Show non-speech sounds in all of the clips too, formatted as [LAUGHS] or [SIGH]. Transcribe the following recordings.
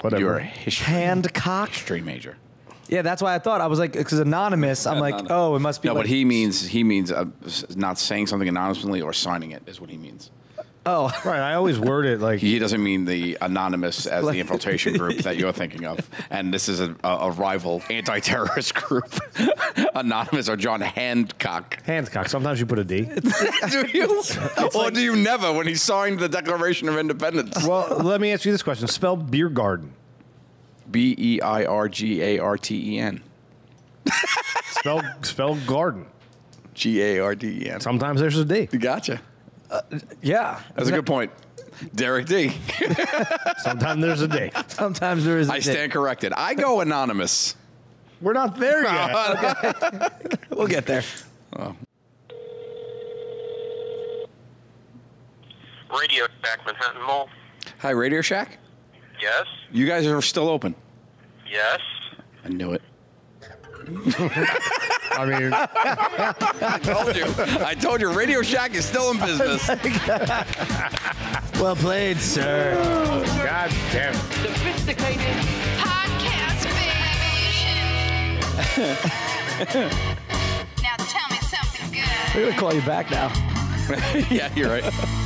Whatever. You're a history, Hancock. history major. Yeah, that's why I thought I was like, because anonymous. I'm like, Anonymous. oh, it must be. No, like, but he means he means uh, s- not saying something anonymously or signing it is what he means. Oh, [LAUGHS] Right. I always word it like He doesn't mean the anonymous as the infiltration group that you're [LAUGHS] thinking of. And this is a, a, a rival anti-terrorist group. [LAUGHS] anonymous or John Hancock. Hancock. Sometimes you put a D. do you? or do you never when he signed the Declaration of Independence? well, let me ask you this question: Spell beer garden. B E I R G A R T E N. Spell spell garden. G A R D E N. Sometimes there's a D. Gotcha. Uh, yeah. That's a good point. Derek D. [LAUGHS] Sometimes there's a D. Sometimes there is. a I dick. stand corrected. I go anonymous. We're not there yet. [LAUGHS] We'll get there. Oh. Radio Shack Manhattan Mall. Hi, Radio Shack. Yes. You guys are still open. Yes. I knew it. I mean, I told you. I told you. Radio Shack is still in business. [LAUGHS] Well played, sir. God damn. it. Sophisticated Podcast Baby. [LAUGHS] now tell me something good. We're gonna call you back now. [LAUGHS] yeah, you're right.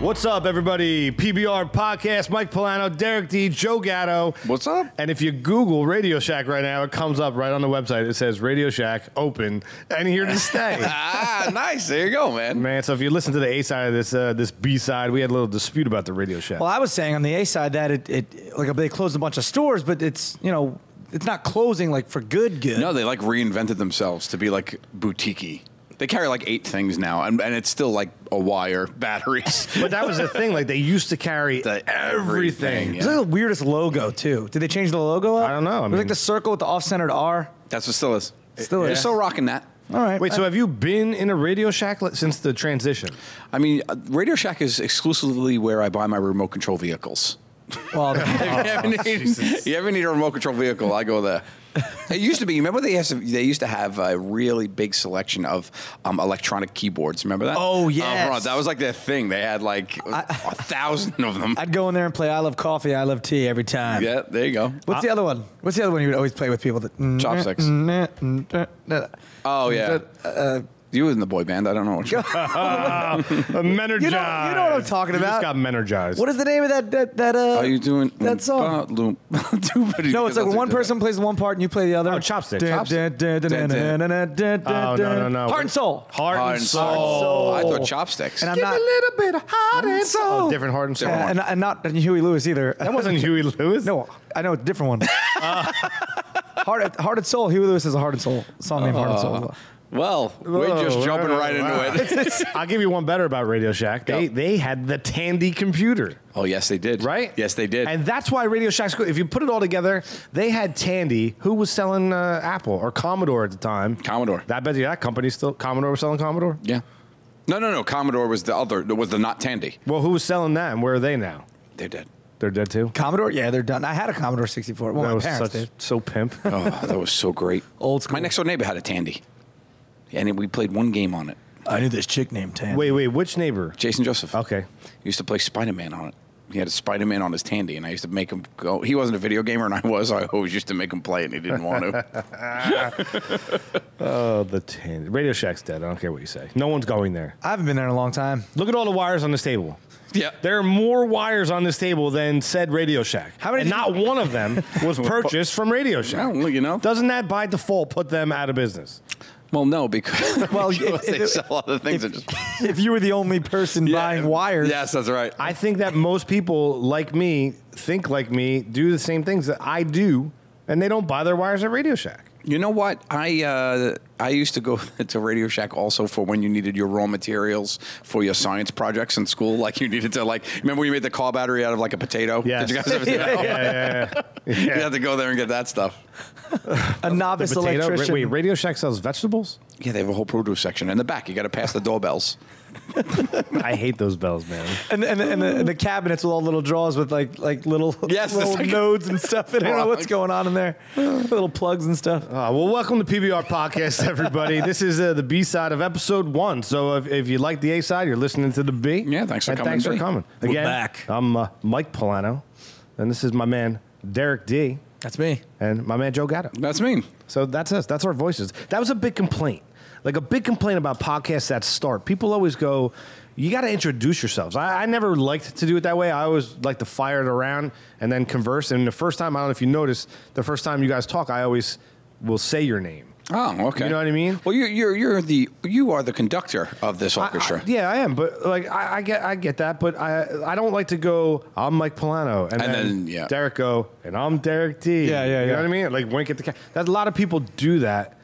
Yeah. What's up, everybody? PBR podcast. Mike Pullano, Derek D, Joe Gatto. What's up? And if you Google Radio Shack right now, it comes up right on the website. It says Radio Shack open and here to stay. [LAUGHS] Ah, nice. There you go, man. Man, so if you listen to the A side of this uh, this B side, we had a little dispute about the Radio Shack. Well, I was saying on the A side that it, it like they closed a bunch of stores, but it's you know it's not closing like for good. Good. No, they like reinvented themselves to be like boutique They carry like eight things now, and, and it's still like a wire, batteries. [LAUGHS] but that was the thing. Like they used to carry The everything. everything, It's like the weirdest logo too. Did they change the logo? Up? I don't know. I it was mean- like the circle with the off-centered R. That's what still is. Still They're still rocking that. All right. Wait, so have you been in a Radio Shack since the transition? I mean, uh, Radio Shack is exclusively where I buy my remote control vehicles. well, [LAUGHS] if you, ever need, you ever need a remote control vehicle, I go there. [LAUGHS] It used to be. Remember they used to, they used to have a really big selection of um, electronic keyboards. Remember that? Oh, yeah, front. that was like their thing. They had like a thousand of them. I'd go in there and play "I Love Coffee, I Love Tea" every time. yeah, there you go. What's the other one? What's the other one you would always play with people? That Chopsticks. Oh yeah. Uh, you was in the boy band. I don't know what. you [LAUGHS] Menergized. You know- you know what I'm talking You about. just got Menergized. What is the name of that? That, that uh, Are you doing that song? no, [LAUGHS] No, it's like when one person plays one part and you play the other. Oh, chopstick. Dun, Chopstick. dun, dun, dun, dun, dun, dun, dun, Oh, no, dun. no, no. Heart and soul. Heart, Heart and and soul. soul. I thought chopsticks. And I'm Give not. a little bit of heart and soul. soul. Oh, different heart and soul. Different and, and not Huey Lewis either. That wasn't [LAUGHS] Huey Lewis. No, I know it's a different one. heart, heart and soul. Huey Lewis has a heart and soul song named Heart and Soul. well, we're just jumping right into wow. it. [LAUGHS] I'll give you one better about Radio Shack. They Yep. they had the Tandy computer, oh yes, they did. right? Yes, they did. And that's why Radio Shack's good. If you put it all together, they had Tandy, who was selling uh, Apple or Commodore at the time. Commodore. That bet you that company still Commodore was selling Commodore. yeah. No, no, no. Commodore was the other. Was the not Tandy. Well, who was selling that, and where are they now? They're dead. They're dead too. Commodore? Yeah, they're done. I had a Commodore 64. Well, that my was parents such, did. so pimp. [LAUGHS] Oh, that was so great. Old school. My next door neighbor had a Tandy, and we played one game on it. I knew this chick named Tan. wait, wait, which neighbor? Jason Joseph. Okay. He used to play Spider Man on it. He had a Spider Man on his Tandy, and I used to make him go. He wasn't a video gamer, and I was. So I always used to make him play, and he didn't want to. [LAUGHS] Oh, the Tandy. Radio Shack's dead. I don't care what you say. No one's going there. I haven't been there in a long time. Look at all the wires on this table. yeah. There are more wires on this table than said Radio Shack. How many And did not one of them was [LAUGHS] purchased from Radio Shack. Well, you know. Doesn't that by default put them out of business? Well, no, because [LAUGHS] Well, [LAUGHS] if- they if- sell other things. that just [LAUGHS] If you were the only person buying wires, Yes, that's right. I think that most people like me think like me, do the same things that I do, and they don't buy their wires at Radio Shack. You know what? I uh, I used to go [LAUGHS] to Radio Shack also for when you needed your raw materials for your science projects in school. Like you needed to like remember when you made the car battery out of like a potato? Yes. Did you guys ever [LAUGHS] do that? Yeah, yeah, yeah. [LAUGHS] You had to go there and get that stuff. a novice Potato. electrician. Wait, Radio Shack sells vegetables? Yeah, they have a whole produce section in the back. You got to pass the doorbells. I hate those bells, man. and, and, and, the, and the cabinets with all little drawers with like like little [LAUGHS] Yes, little like- nodes and stuff. I don't know what's going on in there. little plugs and stuff. Uh, well, welcome to PBR Podcast, everybody. [LAUGHS] this is uh, the B side of episode one. So if, if you like the A side, you're listening to the B. Yeah, thanks for and coming, Thanks for B. coming. We're Again, back. I'm uh, Mike Pullano. and this is my man Derek D, That's me. and my man Joe Gatto. That's me. So that's us. That's our voices. That was a big complaint. Like a big complaint about podcasts that start. People always go, you got to introduce yourselves. I, I never liked to do it that way. I always like to fire it around and then converse. And the first time, I don't know if you noticed, the first time you guys talk, I always will say your name. Oh, okay. You know what I mean? Well, you're you're you're the you are the conductor of this orchestra. I- yeah, I am, but like I, I get, I get that, but I, I don't like to go. I'm Mike Pullano, and, And then, then, yeah. Derek go, and I'm Derek D. Yeah, yeah, You yeah. know what I mean? Like wink at the. Ca- that a lot of people do that,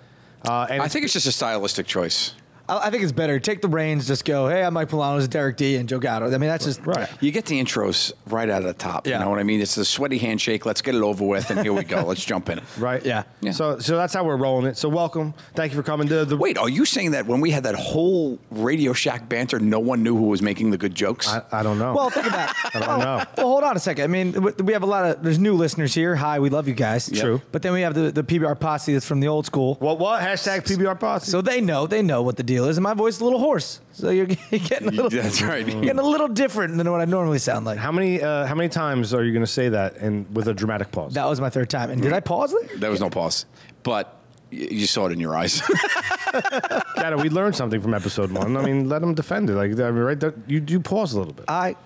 uh, and I think it's just a stylistic choice. I, I think it's better. Take the reins. Just go. Hey, I'm Mike Pullano. This Derek D. and Joe Gatto. I mean, that's just Right. You get the intros right out of the top. Yeah. You know what I mean? It's the sweaty handshake. Let's get it over with, and here we go. Let's jump in. [LAUGHS] right. Yeah. Yeah. So, so that's how we're rolling it. So, welcome. Thank you for coming. The, the Wait, are you saying that when we had that whole Radio Shack banter, no one knew who was making the good jokes? I, I don't know. Well, think about. it. [LAUGHS] I don't know. Well, hold on a second. I mean, we have a lot of there's new listeners here. Hi, we love you guys. True. But then we have the, the PBR posse that's from the old school. What? What? Hashtag PBR posse. So they know they know what the deal is, and my voice is a little hoarse. So you're [LAUGHS] getting a little That's right. getting a little different than what I normally sound like. how many? Uh, how many times are you going to say that and with a dramatic pause? That was my third time. And did I pause there? There was no pause, but y- you saw it in your eyes. [LAUGHS] Gatto, we learned something from episode one. I mean, let them defend it. Like, I mean, right? That- You do pause a little bit. I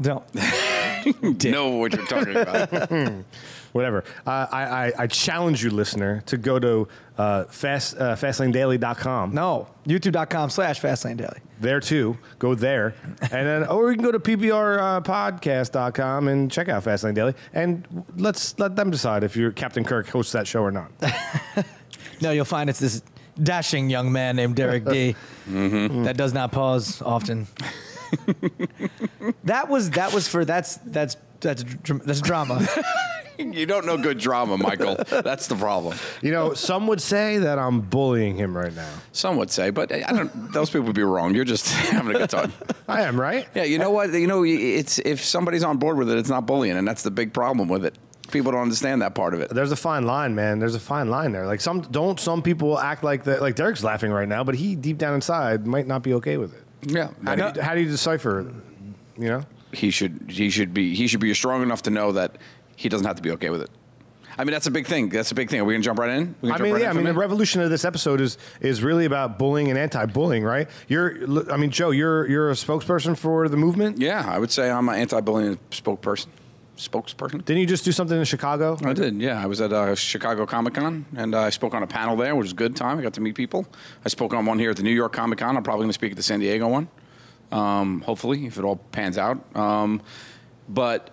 don't. [LAUGHS] know what you're talking about. Whatever. Uh, I, I I challenge you, listener, to go to uh, fast uh, fastlanedaily.com. No. YouTube.com slash Fastlane Daily. there too. Go there, and then or you can go to pbrpodcast.com and check out Fastlane Daily, and let's let them decide if your Captain Kirk hosts that show or not. [LAUGHS] No, you'll find it's this dashing young man named Derek D. [LAUGHS] that does not pause often. [LAUGHS] that was that was for that's that's that's dr- that's drama. [LAUGHS] you don't know good drama, Michael. That's the problem. you know, some would say that I'm bullying him right now. Some would say, but eh, I don't. Those people would be wrong. You're just [LAUGHS] having a good time. I am right. Yeah, you know what? You know, it's if somebody's on board with it, it's not bullying, and that's the big problem with it. People don't understand that part of it. There's a fine line, man. There's a fine line there. Like some don't some people act like that. Like Derek's laughing right now, but he deep down inside might not be okay with it. Yeah, How do you, how do you decipher? You know. He should he should be he should be strong enough to know that he doesn't have to be okay with it. I mean, that's a big thing. That's a big thing. Are we gonna jump right in? We I mean, right yeah. I mean, the revolution of this episode is is really about bullying and anti-bullying, right? You're, I mean, Joe, you're you're a spokesperson for the movement. yeah, I would say I'm an anti-bullying spokesperson. Spokesperson. Didn't you just do something in Chicago? I did, yeah. I was at uh, Chicago Comic Con and uh, I spoke on a panel there, which was a good time. I got to meet people. I spoke on one here at the New York Comic Con. I'm probably going to speak at the San Diego one, um, hopefully, if it all pans out. Um, but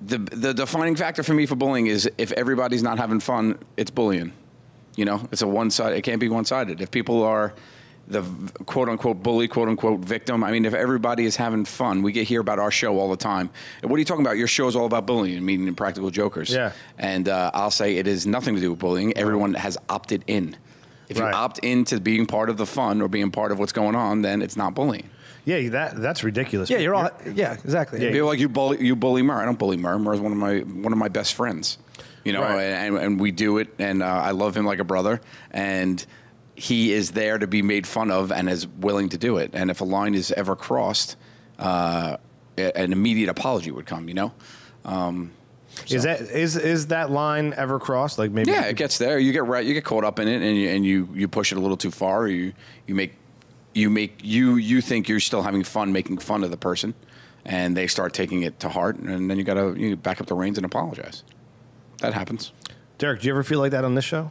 the the defining factor for me for bullying is if everybody's not having fun, it's bullying. You know, it's a one side. It can't be one sided. If people are the quote unquote bully, quote unquote victim. I mean, if everybody is having fun, we get here about our show all the time. What are you talking about? Your show is all about bullying, meaning Practical Jokers. Yeah. And uh, I'll say it is nothing to do with bullying. Everyone has opted in. If Right. you opt into being part of the fun or being part of what's going on, then it's not bullying. Yeah, that that's ridiculous. yeah, you're all. Yeah, exactly. Yeah. People like you bully you bully Murr. I don't bully Murr. Murr's one of my one of my best friends. You know, Right. and, and we do it, and uh, I love him like a brother, and he is there to be made fun of and is willing to do it. And if a line is ever crossed, uh, an immediate apology would come. You know. Um, Is that is is that line ever crossed? Like maybe yeah, it gets there. You get right. You get caught up in it, and you, and you you push it a little too far. Or you you make you make you you think you're still having fun making fun of the person, and they start taking it to heart, and then you gotta you back up the reins and apologize. That happens. Derek, do you ever feel like that on this show?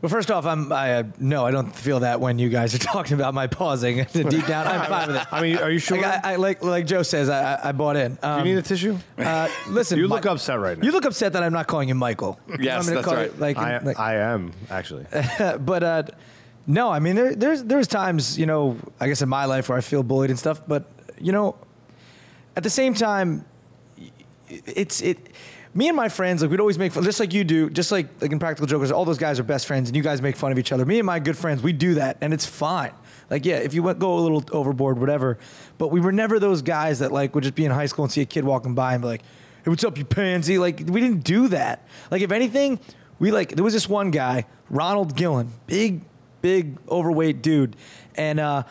Well, first off, I'm. I uh, no, I don't feel that when you guys are [LAUGHS] talking about my pausing. [LAUGHS] Deep down, I'm fine with it. I mean, are you sure? Like, I, I like like Joe says, I, I- I bought in. Um, you need a tissue? uh, listen, You Mi- look upset right now. You look upset that I'm not calling you Michael. You Yes, want me to that's call right. you, like, I like- I am actually. [LAUGHS] but uh, no, I mean there, there's there's times you know I guess in my life where I feel bullied and stuff, but you know at the same time it's it. Me and my friends, like we'd always make fun, just like you do, just like like in Practical Jokers. All those guys are best friends, and you guys make fun of each other. Me and my good friends, we do that, and it's fine. Like, yeah, if you went, go a little overboard, whatever. But we were never those guys that like would just be in high school and see a kid walking by and be like, "Hey, what's up, you pansy?" Like, we didn't do that. Like, if anything, we like there was this one guy, Ronald Gillen, big, big, overweight dude, and uh,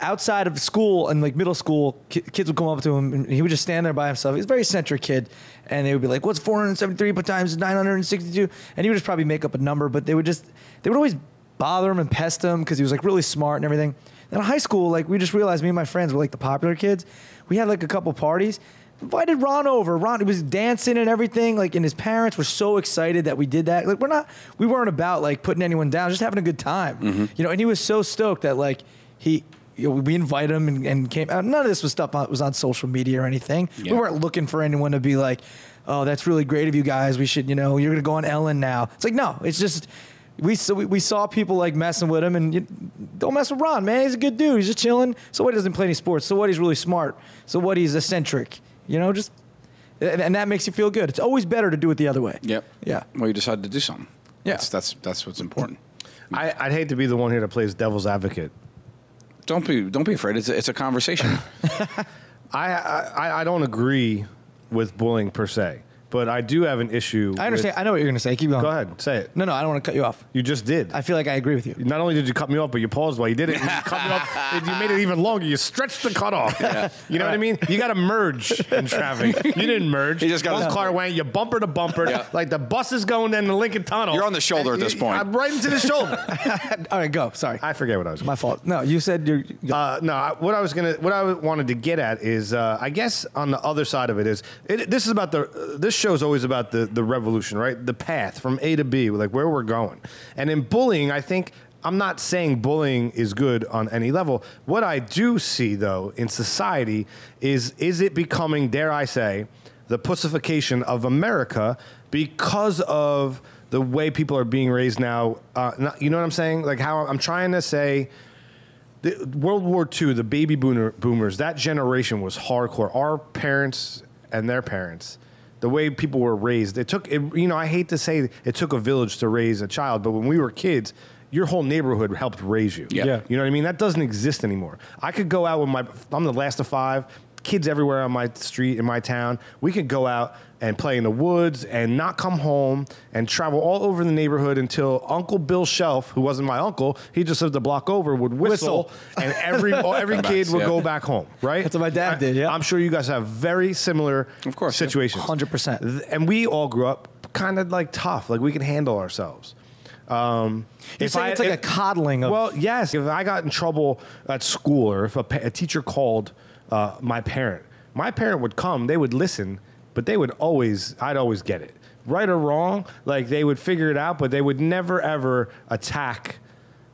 outside of school and like middle school, ki- kids would come up to him and he would just stand there by himself. He's a very eccentric kid, and they would be like, "What's 473 put times 962?" And he would just probably make up a number, but they would just they would always bother him and pest him because he was like really smart and everything. Then in high school, like we just realized me and my friends were like the popular kids. We had like a couple parties. Invited Ron over. Ron he was dancing and everything. Like, and his parents were so excited that we did that. Like, we're not, we weren't about like putting anyone down, just having a good time. Mm-hmm. You know, and he was so stoked that like he, you know, we invite him and, and came out. None of this was stuff on, was on social media or anything. Yeah. We weren't looking for anyone to be like, oh, that's really great of you guys. We should, you know, you're gonna go on Ellen now. It's like no, it's just we so we, we saw people like messing with him and you, don't mess with Ron, man. He's a good dude. He's just chilling. So what? He doesn't play any sports. So what? He's really smart. So what? He's eccentric. You know, just and, and that makes you feel good. It's always better to do it the other way. Yep. Yeah. Well, you decided to do something. Yeah. That's that's, that's what's important. I, I'd hate to be the one here that plays devil's advocate. Don't be don't be afraid. It's a, it's a conversation. [LAUGHS] I, I I don't agree with bullying per se, but I do have an issue. I understand. with- I know what you're gonna say. Keep going. Go ahead, say it. No, no, I don't want to cut you off. You just did. I feel like I agree with you. Not only did you cut me off, but you paused while you did it. And you cut me off. [LAUGHS] and You made it even longer. You stretched the cutoff. [LAUGHS] You know what I mean? You got to merge in traffic. You didn't [LAUGHS] merge. You just gotta- One car went. You bumper to bumper. Yeah. Like the bus is going down the Lincoln Tunnel. You're on the shoulder at this point. I'm right into the shoulder. All right, go. Sorry, I forget what I was. my fault. No, you said you're. Uh, no, I- what I was gonna, what I wanted to get at is, uh, I guess on the other side of it is, it, this is about the, uh, this show is always about the the revolution, right? The path from A to B, like where we're going. And in bullying, I think I'm not saying bullying is good on any level. What I do see though in society is, is it becoming, dare I say, the pussification of America because of the way people are being raised now. Uh, not, you know what I'm saying? Like how I'm trying to say the, World War II, the baby boomer, boomers, that generation was hardcore. Our parents and their parents, the way people were raised, it took, it, you know, I hate to say it took a village to raise a child, but when we were kids, your whole neighborhood helped raise you. Yeah. Yeah. You know what I mean? That doesn't exist anymore. I could go out with my, I'm the last of five, kids everywhere on my street, in my town. We could go out and play in the woods and not come home and travel all over the neighborhood until Uncle Bill Shelf, who wasn't my uncle, he just lived a block over, would whistle, Whistle. and every [LAUGHS] every Come back, kid would yeah. go back home. Right? That's what my dad I- did, yeah. I'm sure you guys have very similar Of course, situations. 100%. And we all grew up kind of like tough, like we can handle ourselves. Um, You're saying it's like a coddling of- Well, yes. If I got in trouble at school, or if a, a teacher called uh, my parent, my parent would come. They would listen, but they would always. I'd always get it, right or wrong. Like they would figure it out, but they would never ever attack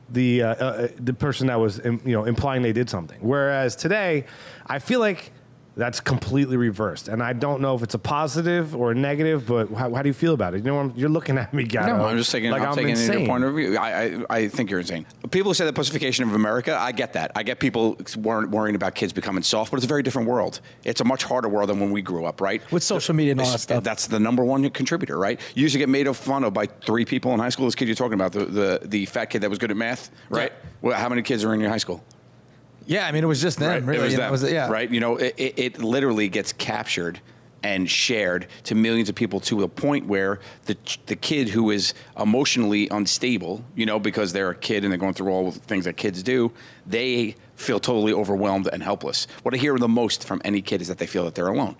the uh, uh, the person that was you know implying they did something. Whereas today, I feel like that's completely reversed, and I don't know if it's a positive or a negative. But how, how do you feel about it? You know, I'm, you're looking at me, Gatto. No, I'm just taking, like I'm, taking insane. your point of view. I, I, I think you're insane. People who say the pussification of America, I get that. I get people wor- worrying about kids becoming soft, but it's a very different world. It's a much harder world than when we grew up, right? With social media and all that stuff. That's the number one contributor, right? You used to get made fun of by three people in high school. This kid you're talking about, the, the, the fat kid that was good at math, right? Well, how many kids are in your high school? Yeah, I mean, it was just them, Right. really. It was you know, them, it was- yeah. Right. You know, it, it, it literally gets captured and shared to millions of people to a point where the the kid who is emotionally unstable, you know, because they're a kid and they're going through all the things that kids do, they feel totally overwhelmed and helpless. What I hear the most from any kid is that they feel that they're alone.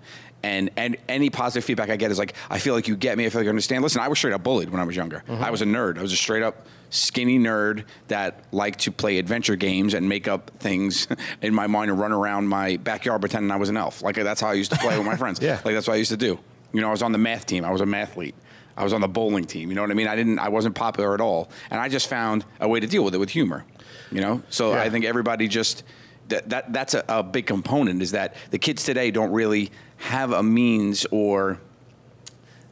And and any positive feedback I get is like, I feel like you get me. I feel like you understand. Listen, I was straight up bullied when I was younger. Mm-hmm. I was a nerd. I was a straight up skinny nerd that liked to play adventure games and make up things [LAUGHS] in my mind and run around my backyard pretending I was an elf. Like that's how I used to play with my [LAUGHS] friends. Yeah. Like that's what I used to do. You know, I was on the math team. I was a mathlete. I was on the bowling team. You know what I mean? I didn't. I wasn't popular at all, and I just found a way to deal with it with humor. You know, so Yeah. I think everybody just that, that that's a, a big component is that the kids today don't really have a means or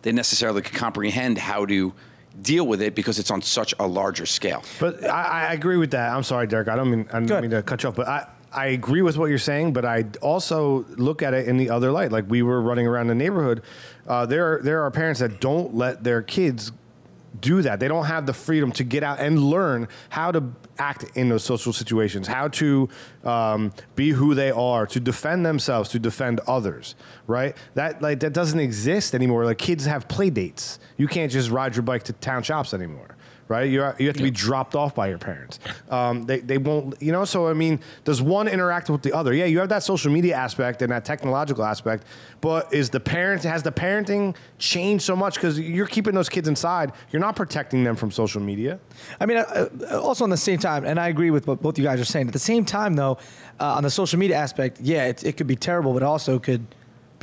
they necessarily can comprehend how to deal with it because it's on such a larger scale. But I, I agree with that. I'm sorry, Derek. I don't mean I don't mean to cut you off, but I. I agree with what you're saying, but I also look at it in the other light. Like we were running around the neighborhood, uh, there are, there are parents that don't let their kids do that. They don't have the freedom to get out and learn how to act in those social situations, how to um, be who they are, to defend themselves, to defend others. Right? That like that doesn't exist anymore. Like kids have play dates. You can't just ride your bike to town shops anymore. Right? You you have to be dropped off by your parents. Um, they they won't, you know. So I mean, does one interact with the other? Yeah, you have that social media aspect and that technological aspect, but is the parent has the parenting changed so much because you're keeping those kids inside? You're not protecting them from social media. I mean, uh, uh, also on the same time, and I agree with what both you guys are saying. At the same time, though, uh, on the social media aspect, yeah, it, it could be terrible, but also could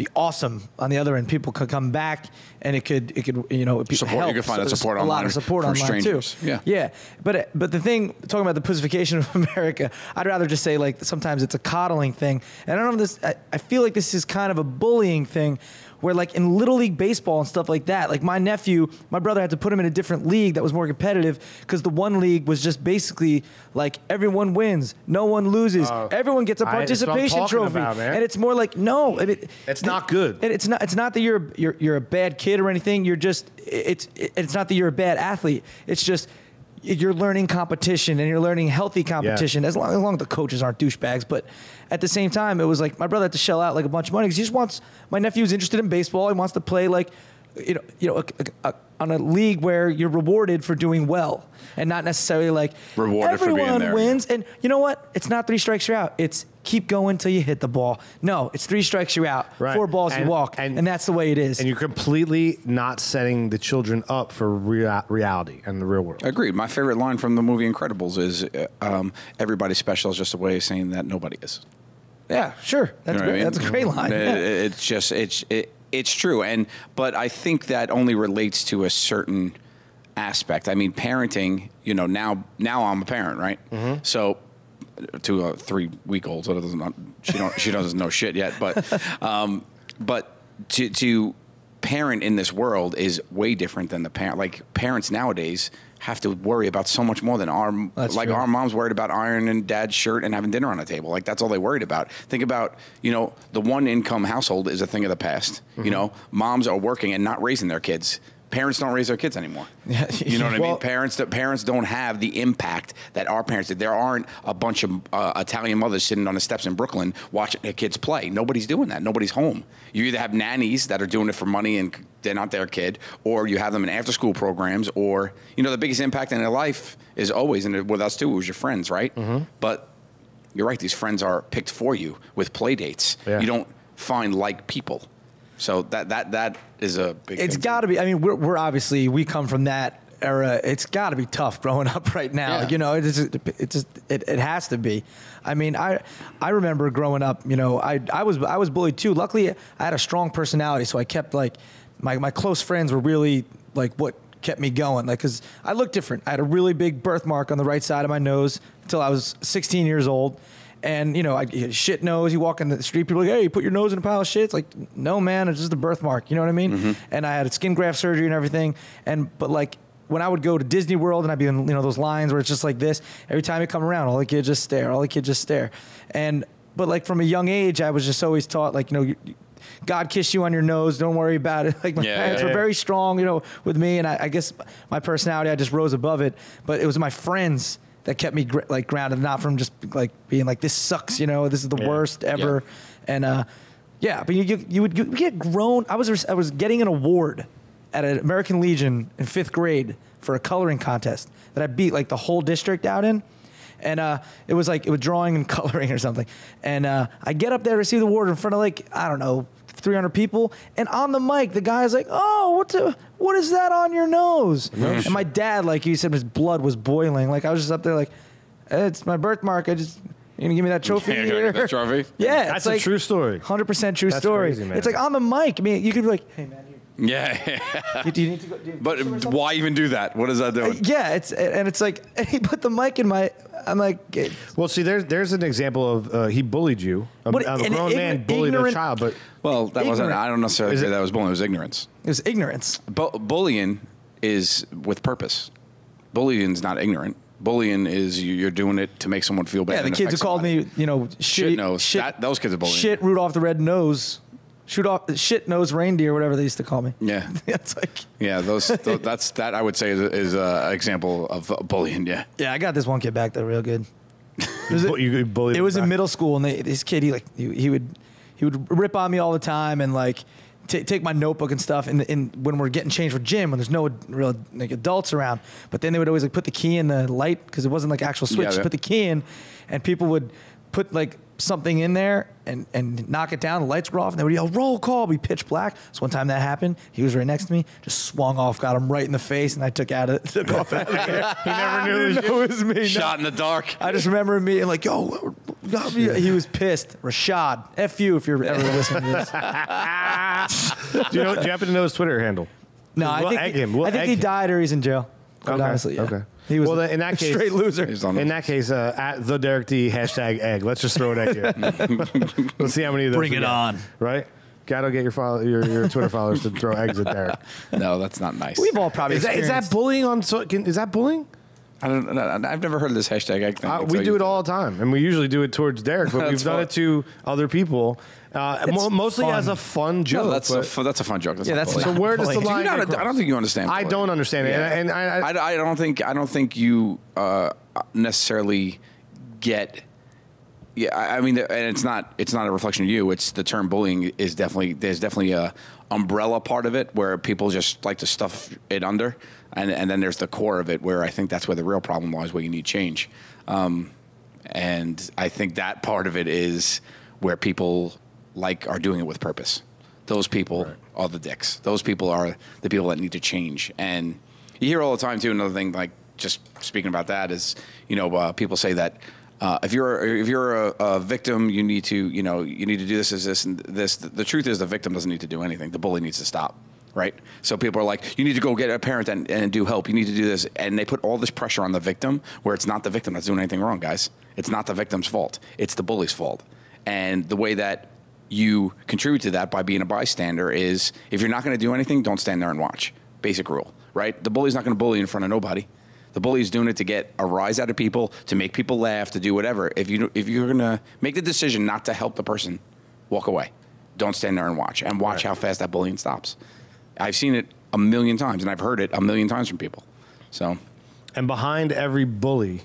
be awesome on the other end. People could come back, and it could it could you know it Support- you could find that there's support a lot of support online strangers. too. Yeah. yeah. But but the thing talking about the pussification of [LAUGHS] America, I'd rather just say like sometimes it's a coddling thing, and I don't know if this. I, I feel like this is kind of a bullying thing. Where like in little league baseball and stuff like that, like my nephew, my brother had to put him in a different league that was more competitive because the one league was just basically like everyone wins, no one loses, Oh. everyone gets a that's what I'm participation trophy, about, and it's more like no, I mean, It's not good. and it's not. It's not that you're you're you're a bad kid or anything. You're just. It's it's not that you're a bad athlete. It's just you're learning competition and you're learning healthy competition. As long as long as the coaches aren't douchebags, but at the same time, it was like my brother had to shell out like a bunch of money because he just wants. My nephew's interested in baseball. He wants to play like. You know, you know, a, a, a, on a league where you're rewarded for doing well, and not necessarily like Rewarded for being everyone there, wins. And you know what? It's not three strikes you're out. It's keep going till you hit the ball. No, it's three strikes you're out. Right. Four balls And- you walk, and- and, that's the way it is. And you're completely not setting the children up for rea- reality and the real world. Agreed. My favorite line from the movie Incredibles is uh, um, "Everybody's special" is just a way of saying that nobody is. yeah, sure. That's You know what I great. mean? that's a great line. It- Yeah. It's just it's it, it's true, and but I think that only relates to a certain aspect. I mean, parenting. You know, now now I'm a parent, right? Mm-hmm. So to a three week old, so doesn't she don't she doesn't know shit yet, but [LAUGHS] um, but to to parent in this world is way different than the parent. Like parents nowadays have to worry about so much more than our That's like true. our mom's worried about iron and dad's shirt and having dinner on the table. Like that's all they worried about. Think about you know the one income household is a thing of the past. Mm-hmm. You know, moms are working and not raising their kids. Parents don't raise their kids anymore. [LAUGHS] you know what I mean? Parents, the parents don't have the impact that our parents did. There aren't a bunch of uh, Italian mothers sitting on the steps in Brooklyn watching their kids play. Nobody's doing that. Nobody's home. You either have nannies that are doing it for money and they're not their kid, or you have them in after-school programs, or you know the biggest impact in their life is always, and with us too, it was your friends, right? Mm-hmm. But you're right; these friends are picked for you with play dates. Yeah. You don't find like people. So that that that is a big. It's got to be. I mean, we're, we're obviously we come from that era. It's got to be tough growing up [LAUGHS] right now. Yeah. You know, it's just, it just it, it has to be. I mean, I I remember growing up. You know, I I was I was bullied too. Luckily, I had a strong personality, so I kept like my my close friends were really like what kept me going. Like, cause I looked different. I had a really big birthmark on the right side of my nose until I was 16 years old. And you know, I had shit nose. You walk in the street, people are like, "Hey, you put your nose in a pile of shit." It's like, no, man, it's just a birthmark. You know what I mean? Mm-hmm. And I had a skin graft surgery and everything. And but like when I would go to Disney World and I'd be in you know those lines where it's just like this. Every time you come around, all the kids just stare. All the kids just stare. And but like from a young age, I was just always taught like you know. You, God kissed you on your nose. Don't worry about it. [LAUGHS] Like my Yeah, parents yeah, were yeah. very strong, you know, with me, and I, I guess my personality, I just rose above it. But it was my friends that kept me gr- like grounded, not from just like being like this sucks, you know, this is the Yeah. worst ever, and uh, yeah. But you, you you would you get grown. I was I was getting an award at an American Legion in fifth grade for a coloring contest that I beat like the whole district out in. And uh, it was like it was drawing and [LAUGHS] coloring or something. And uh, I get up there to receive the award in front of like I don't know 300 people, and on the mic the guy's like, "Oh, what's a, what is that on your nose?" and my dad, like he said, his blood was boiling. Like I was just up there like, "It's my birthmark. I just." You gonna give me that trophy? Yeah, here?" that trophy? [LAUGHS] Yeah, That's it's a like true story. Hundred percent true That's story. crazy, man. It's like on the mic. I mean, you could be like, "Hey man, you, Yeah. do you need to go?" Do you [LAUGHS] but why even do that? What is that doing? Yeah, it's and it's like [LAUGHS] and he put the mic in my. I'm like, Well, see, there's there's an example of uh, he bullied you. A, But a an grown man ignorant- bullied a child, but Well, that wasn't. I don't necessarily Is say it- that was bullying. It was ignorance. it was ignorance. Bu- bullying is with purpose. Bullying is not ignorant. Bullying is you- you're doing it to make someone feel bad. Yeah, the kids who called me, you know, Shit shitty- nose. shit, That- those kids are bullying. shit Rudolph the Red Nose, shoot off shit nose reindeer, whatever they used to call me. Yeah, [LAUGHS] it's like, yeah. Those, tho- [LAUGHS] that's that. I would say is, is an example of uh, bullying. Yeah. yeah, I got this one kid back there real good. It was, Bu- you bullied it him was in middle school, and they, this kid, he like, he, he would, he would rip on me all the time, and like, ta take my notebook and stuff, and, and when we're getting changed for gym, when there's no real like adults around, but then they would always like put the key in the light because it wasn't like actual switch. Yeah, yeah. put the key in, and people would put like something in there and, and knock it down. The lights were off, and they would yell "roll call," be pitch black. So one time that happened, he was right next to me, just swung off, got him right in the face, and I took out of [LAUGHS] took off out of there. [LAUGHS] he never knew it was, [LAUGHS] it was me. no. Shot in the dark. I just remember him being like, "Yo, got me." he was pissed. Rashad, f you if you're ever listening to this. do, you know, do you happen to know his Twitter handle? No, I We'll think egg him. We'll I think egg he him. died or he's in jail. Quite Okay, honestly, yeah. okay. He was Well, then, in that case- straight loser. He's on In that case, uh, at the Derek D hashtag egg. Let's just throw it at you. [LAUGHS] Let's see how many of those. Bring we it get. on. Right? Gotta get your follow, your, your Twitter followers to throw eggs at Derek. No, that's not nice. We've all probably Is that, is that bullying on? So, can, is that bullying? I don't. know. I've never heard of this hashtag egg thing. Uh, I'll we do you. it all the time, and we usually do it towards Derek, but [LAUGHS] we've done fun. it to other people, uh, mo- mostly fun. as a fun joke. No, that's a, fu- that's a fun joke. That's Yeah, not that's bullying. so where does the line? [LAUGHS] Do you not, I don't think you understand. I bullying. don't understand it, Yeah. and, and I, I, I, I don't think I don't think you uh, necessarily get. Yeah, I I mean, and it's not it's not a reflection of you. It's the term bullying is definitely there's definitely a umbrella part of it where people just like to stuff it under, and and then there's the core of it where I think that's where the real problem lies, where you need change. Um, and I think that part of it is where people like are doing it with purpose. Those people are the dicks. Those people are the people that need to change. And you hear all the time too. Another thing, like just speaking about that, is you know uh, people say that uh, if you're if you're a, a victim, you need to you know you need to do this, is this, and this. The, the truth is, the victim doesn't need to do anything. The bully needs to stop. Right, so people are like, you need to go get a parent and, and do help. You need to do this, and they put all this pressure on the victim, where it's not the victim that's doing anything wrong, guys. It's not the victim's fault. It's the bully's fault. And the way that you contribute to that by being a bystander is if you're not going to do anything, don't stand there and watch. Basic rule, right? The bully's not going to bully in front of nobody. The bully's doing it to get a rise out of people, to make people laugh, to do whatever. If you if you're going to make the decision not to help the person, walk away. Don't stand there and watch, and watch how fast that bullying stops. I've seen it a million times, and I've heard it a million times from people. So and behind every bully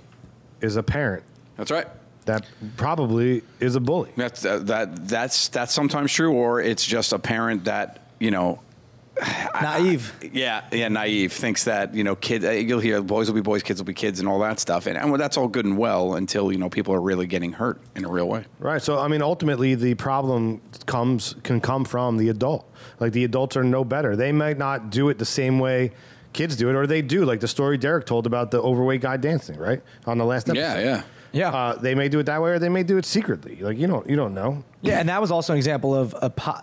is a parent that's right. That probably is a bully. That's uh, that that's that's sometimes true, or it's just a parent that you know [SIGHS] naive. Yeah, yeah, naive thinks that you know, kid. uh, You'll hear boys will be boys, kids will be kids, and all that stuff, and, and well, that's all good and well until you know people are really getting hurt in a real way. Right. So I mean, ultimately, the problem comes can come from the adult. Like the adults are no better. They might not do it the same way kids do it, or they do. Like the story Derek told about the overweight guy dancing, right on the last episode. Yeah, yeah. Yeah. Uh, they may do it that way, or they may do it secretly. Like you don't you don't know. Yeah, and that was also an example of a po-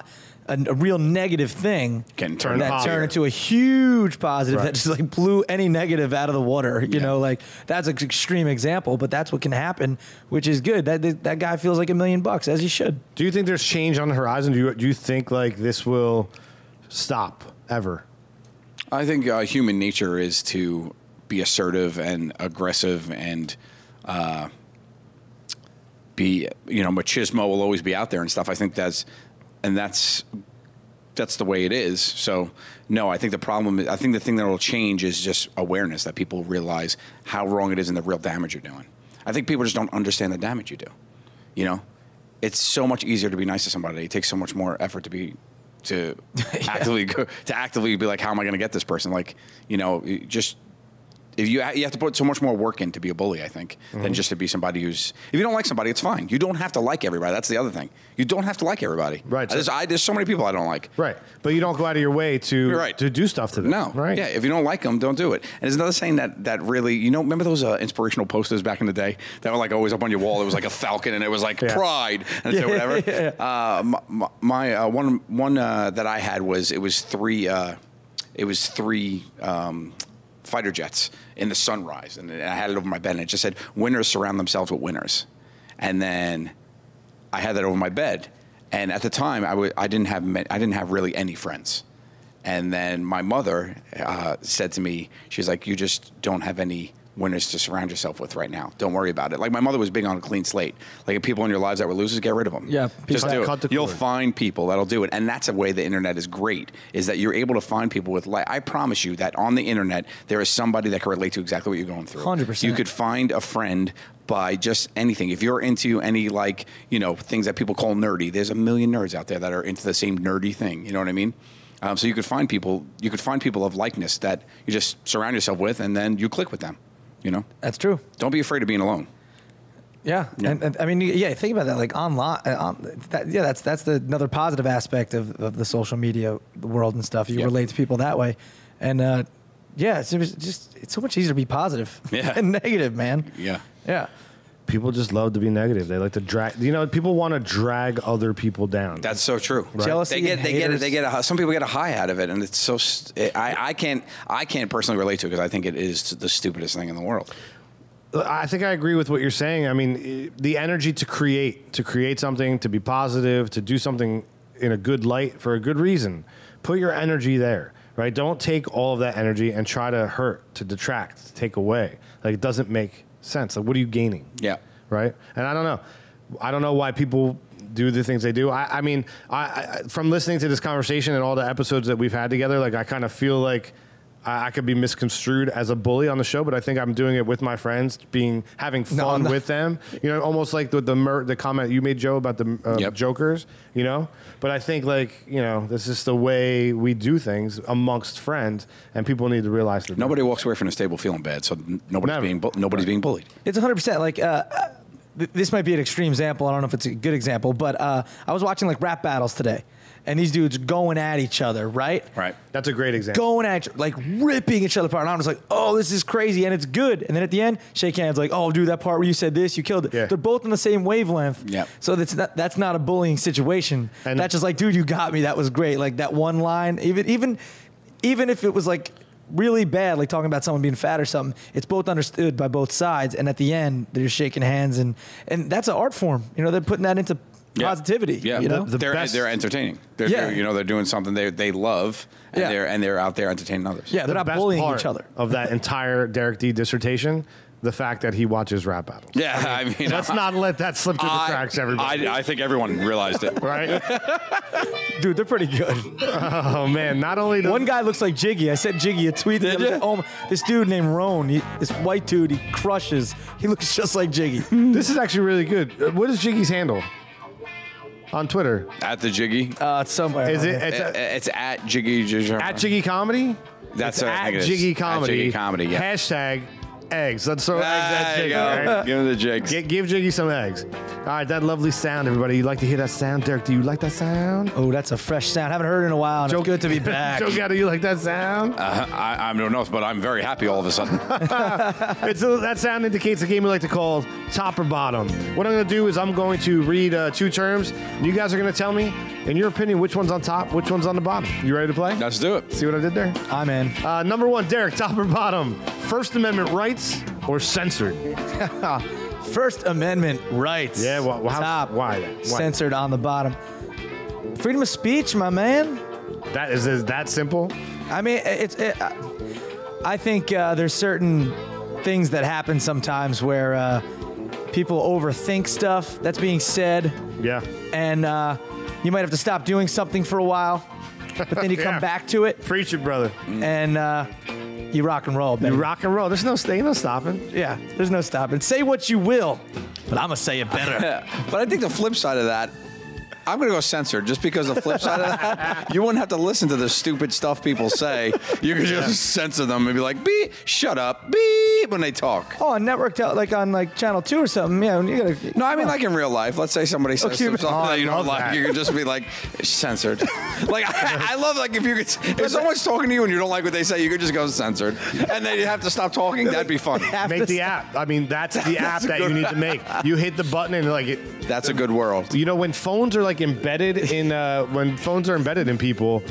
a, a real negative thing Can turn that positive. turned into a huge positive Right. that just like blew any negative out of the water. You Yeah. know, like that's an extreme example, but that's what can happen, which is good. That that guy feels like a million bucks as he should. Do you think there's change on the horizon? Do you do you think like this will stop ever? I think uh, human nature is to be assertive and aggressive and uh, be you know machismo will always be out there and stuff. I think that's and that's that's the way it is. So no, I think the problem. I think the thing that will change is just awareness that people realize how wrong it is and the real damage you're doing. I think people just don't understand the damage you do. You know, it's so much easier to be nice to somebody. It takes so much more effort to be to [LAUGHS] actively go, to actively be like, how am I going to get this person? Like, you know, just if you you have to put so much more work in to be a bully, I think, Mm-hmm. than just to be somebody who's. If you don't like somebody, it's fine. You don't have to like everybody. That's the other thing. You don't have to like everybody. Right, so- There's, I, there's so many people I don't like. Right. But you don't go out of your way to right. to do stuff to them. No, Right. Yeah, if you don't like them, don't do it. And there's another saying that that really, you know, remember those uh, inspirational posters back in the day that were like always up on your wall. It was like a falcon, and it was like Yeah. pride, and [LAUGHS] yeah, whatever. Uh, my my uh, one one uh, that I had was it was three. Uh, it was three. Um, fighter jets in the sunrise and I had it over my bed and it just said winners surround themselves with winners. And then I had that over my bed, and at the time I w- I didn't have I didn't have really any friends, and then my mother uh, said to me, she's like, "You just don't have any winners to surround yourself with right now. Don't worry about it. Like my mother was big on a clean slate. Like if people in your lives that were losers, get rid of them. Yeah, just do it. You'll cord. find people that'll do it, and that's a way the internet is great. Is that you're able to find people with like I promise you that on the internet there is somebody that can relate to exactly what you're going through. 100%. You could find a friend by just anything. If you're into any like you know things that people call nerdy, there's a million nerds out there that are into the same nerdy thing. You know what I mean? Um, so you could find people. You could find people of likeness that you just surround yourself with, and then you click with them. You know, That's true. don't be afraid of being alone. Yeah, Yeah. And, and I mean, yeah, think about that. Like online, uh, on, that, yeah, that's that's the another positive aspect of, of the social media world and stuff. You Yep. relate to people that way, and uh, yeah, it's just- just it's so much easier to be positive Yeah. [LAUGHS] than negative, man. Yeah. Yeah, People just love to be negative. They like to drag. You know, people want to drag other people down. That's so true. Jealousy They get, and they get, it. They get. A, some people get a high out of it, and it's so. st- I, I can't. I can't personally relate to it because I think it is the stupidest thing in the world. I think I agree with what you're saying. I mean, the energy to create, to create something, to be positive, to do something in a good light for a good reason. Put your energy there, right? Don't take all of that energy and try to hurt, to detract, to take away. Like it doesn't make sense. Like what are you gaining? Yeah. Right. And I don't know. I don't know why people do the things they do. I, I mean, I, I from listening to this conversation and all the episodes that we've had together, like I kind of feel like I, I could be misconstrued as a bully on the show, but I think I'm doing it with my friends, being having fun I'm not. with them. You know, almost like the the, mer- the comment you made, Joe, about the uh, Yep. jokers. You know, but I think like you know, this is the way we do things amongst friends, and people need to realize that. Nobody walks away from the table feeling bad, so n- nobody's Never. being bu- nobody's being bullied. It's 100% like uh, this might be an extreme example. I don't know if it's a good example, but uh, I was watching like rap battles today, and these dudes going at each other, right? Right. That's a great example. Going at each, like ripping each other apart. And I'm just like, oh, this is crazy, and it's good. And then at the end, shake hands, like, oh, dude, that part where you said this, you killed it. Yeah. They're both on the same wavelength. Yep. So that's not, that's not a bullying situation. And- that's just like, dude, you got me. That was great. Like that one line, even even even if it was like really bad, like talking about someone being fat or something, it's both understood by both sides. And at the end, they're shaking hands, and and that's an art form. You know, they're putting that into Yeah. positivity. Yeah, You know. The they're best- they're entertaining. They're, Yeah. they're, you know they're doing something they they love, and Yeah. they're and they're out there entertaining others. yeah, they're the not best bullying part each other. of that entire Derek D dissertation, the fact that he watches rap battles. yeah. I mean, Let's not let that slip through the cracks, everybody. I, I think everyone realized it. right? [LAUGHS] Dude, they're pretty good. [LAUGHS] Oh man! Not only does One guy looks like Jiggy. I sent Jiggy a tweet. Did other ya? day. Oh, this dude named Rone. He, this white dude. He crushes. He looks just like Jiggy. this is actually really good. Uh, What is Jiggy's handle on Twitter? At the Jiggy, Uh, it's somewhere. Is it? I- It's a- it's at Jiggy. Jiggy at Jiggy Comedy. That's It's what I at think it is. Jiggy At Comedy. Jiggy Comedy, yeah. Hashtag eggs. Let's throw eggs at Jiggy. right? Give him the jigs. Gi- give Jiggy some eggs. All right, that lovely sound, everybody. You like to hear that sound, Derek? Do you like that sound? oh, that's a fresh sound. Haven't heard it in a while. And Joe- it's good to be back. [LAUGHS] Joe Gatto, you like that sound? Uh, I, I don't know, but I'm very happy all of a sudden. [LAUGHS] It's a, that sound indicates a game we like to call top or bottom. What I'm going to do is I'm going to read uh, two terms, and you guys are going to tell me, in your opinion, which one's on top, which one's on the bottom. You ready to play? Let's do it. See what I did there? I'm in. Uh, number one, Derek, top or bottom? First Amendment rights or censored? [LAUGHS] First Amendment rights. Yeah, well, how- top. why that? Why? Censored on the bottom. Freedom of speech, my man. That is, is that simple? I mean, it's. It, I- I think uh, there's certain things that happen sometimes where uh, people overthink stuff that's being said, Yeah. and uh, you might have to stop doing something for a while, but then you come [LAUGHS] back to it, Preach it, brother. and uh, you rock and roll, baby. You rock and roll. There's no staying, no stopping. Yeah, there's no stopping. Say what you will, but I'm gonna say it better. [LAUGHS] But I think the flip side of that, I'm going to go censored just because the flip side of that, you wouldn't have to listen to the stupid stuff people say. You could just censor them and be like, beep, shut up, beep, when they talk. oh, on network, tel- like on like channel two or something. Yeah, you gotta. No, I mean like in real life. Let's say somebody says Okay, something oh, that you oh, don't like. that. You could just be like censored. [LAUGHS] like I, I love like if you could if someone's talking to you and you don't like what they say, you could just go censored, and then you have to stop talking. That'd be fun. Make the stop. app. I mean, that's the [LAUGHS] app that you need to make. [LAUGHS] You hit the button and like it. That's a good world. You know, when phones are like embedded in, uh, when phones are embedded in people,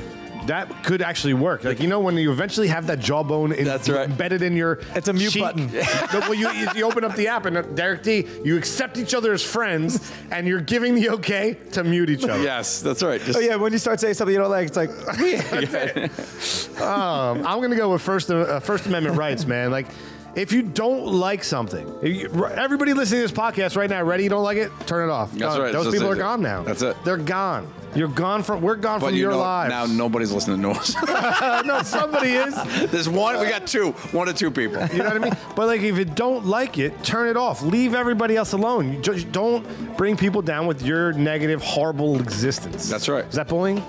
that could actually work. Like you know, when you eventually have that jawbone in, That's right. embedded in your, It's a mute cheek, button. [LAUGHS] the- well, you, you- you open up the app and uh, Derek D, you accept each other as friends, and you're giving the okay to mute each other. Yes, that's right. Just, Oh yeah, when you start saying something you don't like, it's like [LAUGHS] [LAUGHS] Um, I'm gonna go with first uh, First Amendment rights, man. Like, If you don't like something, if you- everybody listening to this podcast right now, ready? You don't like it? Turn it off. That's Done. right. Those That's people it. are gone now. That's it. They're gone. You're gone from. We're gone But from you your know, lives. now nobody's listening to us. [LAUGHS] no, somebody is. [LAUGHS] There's one. We got two. One or two people. You know what I mean? But like, if you don't like it, turn it off. Leave everybody else alone. You just don't bring people down with your negative, horrible existence. That's right. Is that bullying?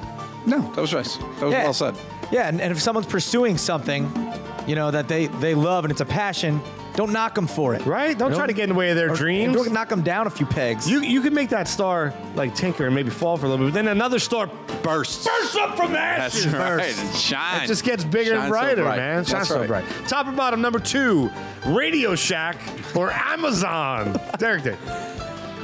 No, that was nice. That was Yeah. well said. Yeah, and, and if someone's pursuing something, you know that they they love and it's a passion, don't knock them for it. Right? Don't You try to get in the way of their Or- dreams. Don't knock them down a few pegs. You you can make that star like tinker and maybe fall for a little bit, but then another star Bursts. bursts up from the That's right. And shine. It just gets bigger and Shine so brighter, bright. man. Shines That's so right. bright. Top or bottom, number two, Radio Shack or Amazon. [LAUGHS] Derek did.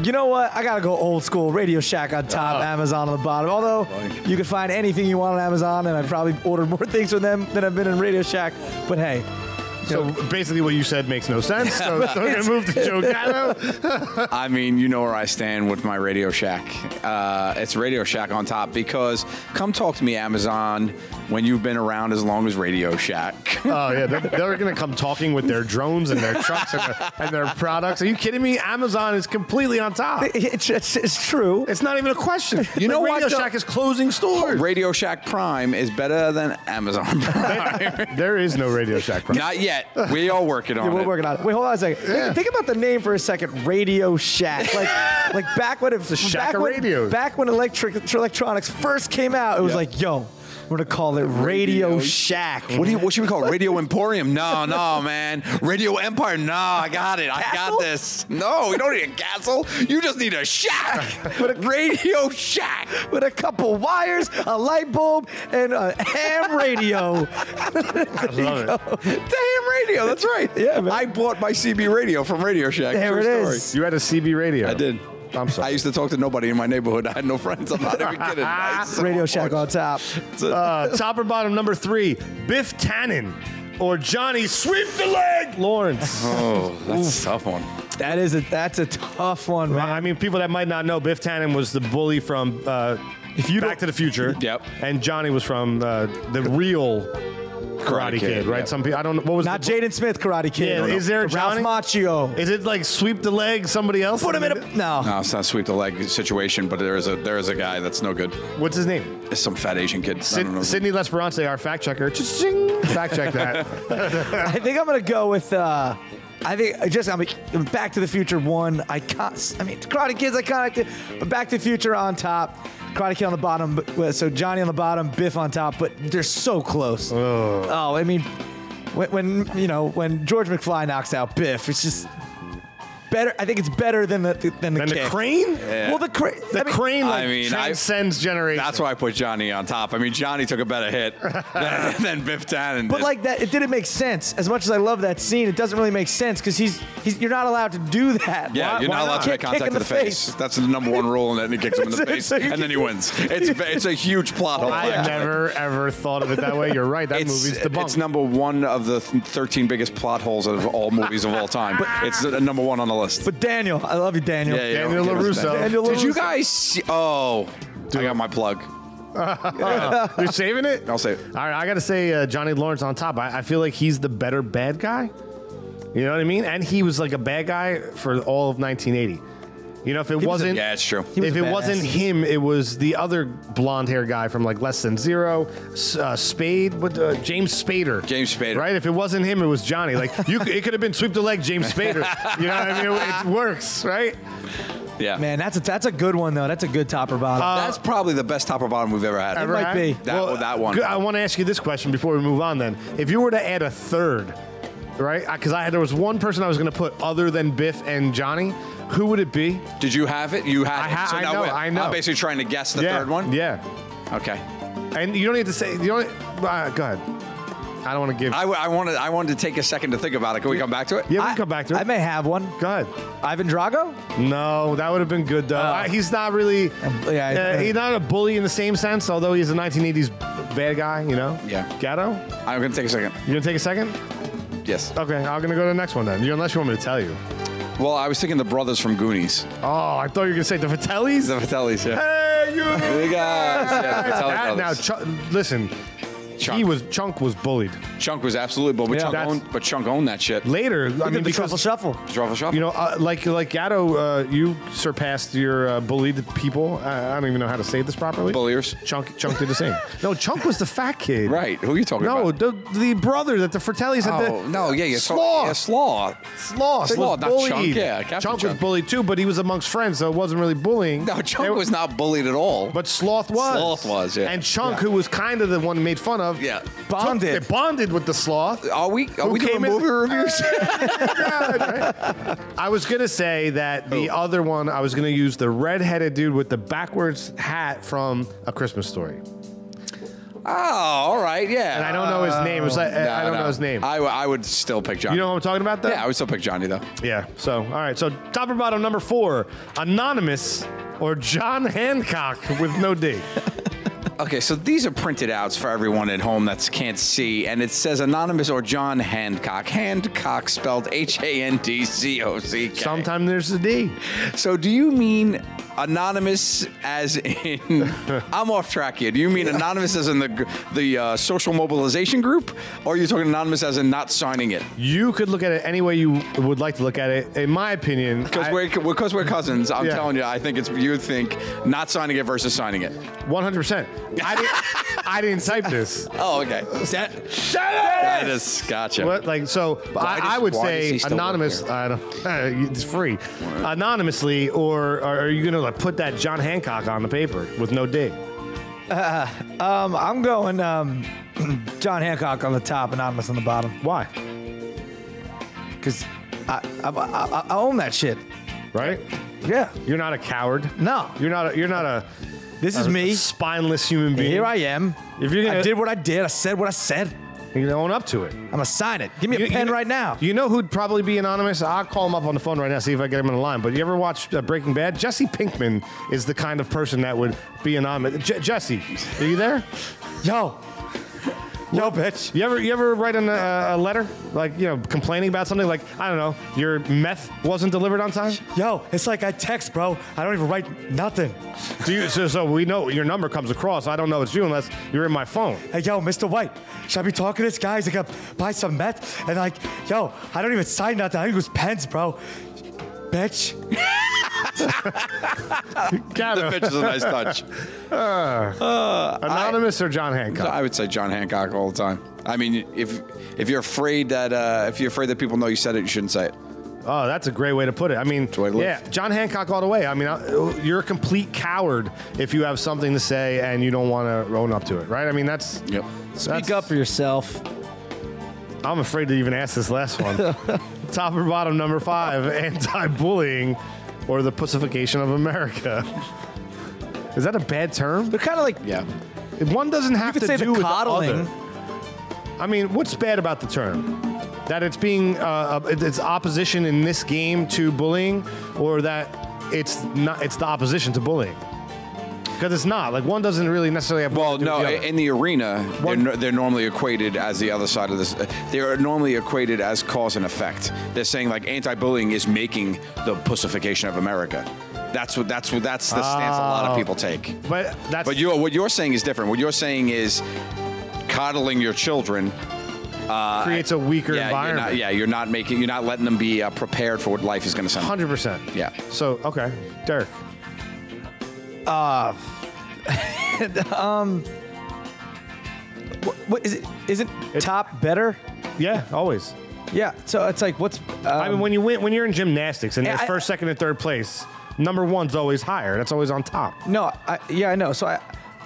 You know what? I gotta go old school. Radio Shack on top, Oh. Amazon on the bottom. Although you can find anything you want on Amazon, and I've probably ordered more [LAUGHS] things from them than I've been in Radio Shack. But hey, So basically, what you said makes no sense. So, so we're gonna move to [LAUGHS] Joe Gatto. I mean, you know where I stand with my Radio Shack. Uh, it's Radio Shack on top because come talk to me, Amazon, when you've been around as long as Radio Shack. Oh yeah, they're, they're gonna come talking with their drones and their trucks and their, and their products. Are you kidding me? Amazon is completely on top. it's, it's, it's true. It's not even a question. You know Like, what, Radio though? Shack is closing stores. Radio Shack Prime is better than Amazon Prime. There is no Radio Shack. Prime. Not yet. We are working [LAUGHS] on Yeah, we're it. working on it. Wait, hold on a second. Think- Yeah. Think, about the name for a second. Radio Shack. Like, like back when it was The shack back of when, radios. Back when electric electronics first came out, it was Yeah. like, yo, we're gonna call it Radio, Radio- Shack. What do you? What should we call it? Radio Emporium? No, no, man. Radio Empire? No, I got it. I got this. No, you don't need a castle. You just need a shack. [LAUGHS] With a Radio Shack. With a couple wires, a light bulb, and a ham radio. [LAUGHS] I love it. Damn radio. That's right. Yeah, man. I bought my CB radio from Radio Shack. There True it story. is. You had a CB radio. I did. I'm sorry. I used to talk to nobody in my neighborhood. I had no friends. I'm not even kidding. I [LAUGHS] used to- Radio Shack on top. [LAUGHS] Uh, top or bottom, number three, Biff Tannen or Johnny Sweep the Leg Lawrence. Oh, that's a tough one. That is a that's a tough one, man. I mean, people that might not know, Biff Tannen was the bully from uh, If you Back to the Future. Yep. And Johnny was from uh, the real Karate, Karate Kid, Kid, right? yep. Some people, I don't know, what was Not Jaden Smith, Karate Kid. Yeah, is there a The Ralph Macchio. Is it like sweep the leg, somebody else? Put him in a no. No, it's not sweep the leg situation, but there is a there is a guy that's no good. What's his name? It's some fat Asian kid. I Sid, don't know. Sydney Lesperance, our fact checker. Fact check that. [LAUGHS] I think I'm gonna go with. Uh, I think just I mean, Back to the Future one. I can't. I mean, Karate Kid's iconic, but Back to the Future on top. Karate Kid on the bottom. but- So Johnny on the bottom, Biff on top, but they're so close. Oh, I mean, when, when you know when George McFly knocks out Biff, it's just better. I think it's better than the than the and the kick. crane? Well, the crane. The I mean, crane like I mean, I- transcends generations. That's why I put Johnny on top. I mean, Johnny took a better hit [LAUGHS] than, than Biff Tannen. But did. like that, it didn't make sense. As much as I love that scene, it doesn't really make sense because he's he's you're not allowed to do that. yeah, Why- you're why not allowed to make contact kick to the face. That's the number one rule, and then he kicks him in the [LAUGHS] face, so and then he wins. It's it's a huge plot hole. I never ever thought of it that way. You're right. That It's, movie's debunked. it's number one of the 13 biggest plot holes of all movies of all time. it's number one on the list. But Daniel, I love you, Daniel. Yeah, yeah, Daniel give us LaRusso. Did you guys see? Oh, I got my plug. [LAUGHS] You're saving it? I'll say it. All right, I got to say uh, Johnny Lawrence on top. I, I feel like he's the better bad guy. You know what I mean? And he was like a bad guy for all of 1980. You know, if it was a- wasn't, Yeah, it's true. He was if it badass. wasn't him, it was the other blonde hair guy from like Less Than Zero, uh, Spade, what, uh, James Spader. James Spader. Right? If it wasn't him, it was Johnny. Like you, it could have been sweep the leg, James Spader. You know what I mean? It works, right? Yeah. Man, that's a that's a good one though. That's a good topper or bottom. That's probably the best topper bottom we've ever had. Ever might had? be. That- that one. I want to ask you this question before we move on. Then, if you were to add a third, right? Because I had there was one person I was going to put other than Biff and Johnny. Who would it be? Did you have it? You had I it. so I now know, I know. I'm basically trying to guess the yeah, third one. Yeah. Okay. And you don't need to say. You don't. Uh, go ahead. I don't want to give. I, w- I wanted I wanted to take a second to think about it. Can we come back to it? yeah, we I, can come back to it. I may have one. go ahead. Ivan Drago. No, that would have been good though. I- he's not really. yeah, uh, he's not a bully in the same sense, although he's a 1980s bad guy. You know. Yeah. Gatto. I'm gonna take a second. You gonna take a second? Yes. Okay, I'm gonna go to the next one then. You, unless you want me to tell you. Well, I was thinking the brothers from Goonies. Oh, I thought you were gonna say the Fratellis. The Fratellis, yeah. Hey, you. Guys. Yeah, the [LAUGHS] Fratelli That- now. Ch- listen. Chunk. he was Chunk was bullied. Chunk was absolutely bullied, but, Yeah. Chunk That's- owned, but Chunk owned that shit. Later, I mean, at the truffle because shuffle. Truffle shuffle. you know, uh, like like Gatto, uh, you surpassed your uh, bullied people. I, I don't even know how to say this properly. Bulliers. Chunk Chunk did the same. [LAUGHS] no, Chunk was the fat kid. Right. Who are you talking about? No, about? the the brother that the Fratellis had. Oh, the, no, yeah, yeah. so- Sloth. Yeah, Slaw. Sloth, Sloth, was not bullied. Chunk, yeah, Captain Chunk was Chunk. bullied too, but he was amongst friends, so it wasn't really bullying. No, They Chunk were- was not bullied at all. But Sloth was. Sloth was, yeah. And Chunk, who was kind of the one made fun of, Yeah. Bonded. They bonded with the Sloth. Are we? Are Who we doing came in- movie reviews? [LAUGHS] [LAUGHS] I was gonna say that the oh. other one, I was gonna use the red-headed dude with the backwards hat from A Christmas Story, oh, all right, yeah. and I don't know his name. It was like, No, I don't no. know his name. I, w- I would still pick Johnny. you know what I'm talking about, though? yeah, I would still pick Johnny though. Yeah. So, all right. So, top or bottom number four, anonymous or John Hancock with no D. [LAUGHS] Okay, so these are printed outs for everyone at home that can't see, and it says anonymous or John Hancock. Hancock spelled H A N D C O C K. Sometimes there's a D. So do you mean anonymous as in? [LAUGHS] I'm off track here. Do you mean anonymous as in the the uh, social mobilization group, or are you talking anonymous as in not signing it? You could look at it any way you would like to look at it. In my opinion, Because we're because we're cousins. I'm Yeah. telling you, I think it's you think not signing it versus signing it. 100%. I didn't, I didn't type this. Oh, okay. Shut That, That is gotcha. What, like so, Why I, does- I would why does say he still work anonymous. there? I don't. Uh, [LAUGHS] it's free, anonymously, or, or are you gonna like put that John Hancock on the paper with no D? um, I'm going um, [CLEARS THROAT] John Hancock on the top, anonymous on the bottom, Why? because I, I, I, I own that shit. Right? Yeah. You're not a coward. No. You're not. A, you're not a. This is a me. spineless human being. Here I am. If you're gonna- I did what I did. I said what I said. You can own up to it. I'm gonna sign it. Give me a You- you pen know- right now. You know who'd probably be anonymous? I'll call him up on the phone right now, see if I get him in the line. But you ever watch uh, Breaking Bad? Jesse Pinkman is the kind of person that would be anonymous. J- Jesse, are you there? Yo. Yo, bitch. You ever you ever write in a, a letter like you know complaining about something like I don't know your meth wasn't delivered on time? Yo, it's like I text, bro. I don't even write nothing. Do you, so, so we know your number comes across. I don't know it's you unless you're in my phone. Hey, yo, Mr. White, should I be talking to this guy? He's like, "Uh, buy some meth. And like, yo, I don't even sign nothing. I think it was pens, bro. Bitch. [LAUGHS] [LAUGHS] Gatto. pitch is a nice touch. [LAUGHS] Uh, uh, anonymous or John Hancock? I would say John Hancock all the time. I mean, if if you're afraid that uh, if you're afraid that people know you said it, you shouldn't say it. Oh, that's a great way to put it. I mean, the way to live. yeah, John Hancock all the way. I mean, I- you're a complete coward if you have something to say and you don't want to own up to it, right? I mean, that's. Yep. Speak up for yourself. I'm afraid to even ask this last one. [LAUGHS] Top or bottom, number five, anti-bullying or the pussification of America. Is that a bad term? They're kind of like, Yeah. One doesn't have could to say do the with coddling. the other. I mean, what's bad about the term? That it's being uh, it's opposition in this game to bullying, or that it's not it's the opposition to bullying? Because it's not like one doesn't really necessarily have. Well, no, the in the arena, they're, no- they're normally equated as the other side of this. They're normally equated as cause and effect. They're saying like anti-bullying is making the pussification of America. That's what. That's what. That's the stance a lot of Oh. people take. but that's But you're, what you're saying is different. What you're saying is coddling your children. creates a weaker Yeah, you're environment. not, yeah, you're not making. You're not letting them be uh, prepared for what life is going to send. hundred percent. Yeah. So okay, Derek. [LAUGHS] what, what is it? Isn't top better? Yeah, always. Yeah. So it's like, what's. Um, I mean, when you win, when you're in gymnastics and there's I- first, second, and third place, number one's always higher. That's always on top. No, I, yeah, I know. So I,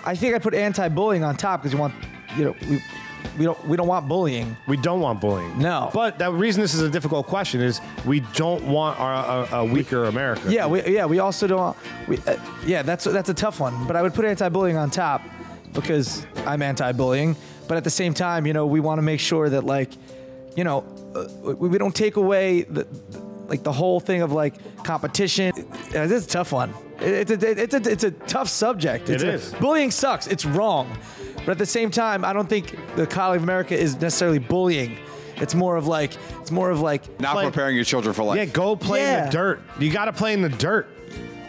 I think I put anti-bullying on top because you want, you know, we, we don't we don't want bullying. We don't want bullying. No. But the reason this is a difficult question is we don't want our, a, a weaker America. Yeah, we yeah we also don't. Want, We, uh, yeah, that's that's a tough one. But I would put anti-bullying on top because I'm anti-bullying. But at the same time, you know, we want to make sure that like, you know, uh, we, we don't take away the like the whole thing of like competition. Uh, This is a tough one. It's a, it's a, it's a tough subject. It's It a- Bullying sucks. It's wrong. But at the same time, I don't think the College of America is necessarily bullying. It's more of like it's more of like Not Like- preparing your children for life. Yeah, go play in the dirt. You got to play in the dirt.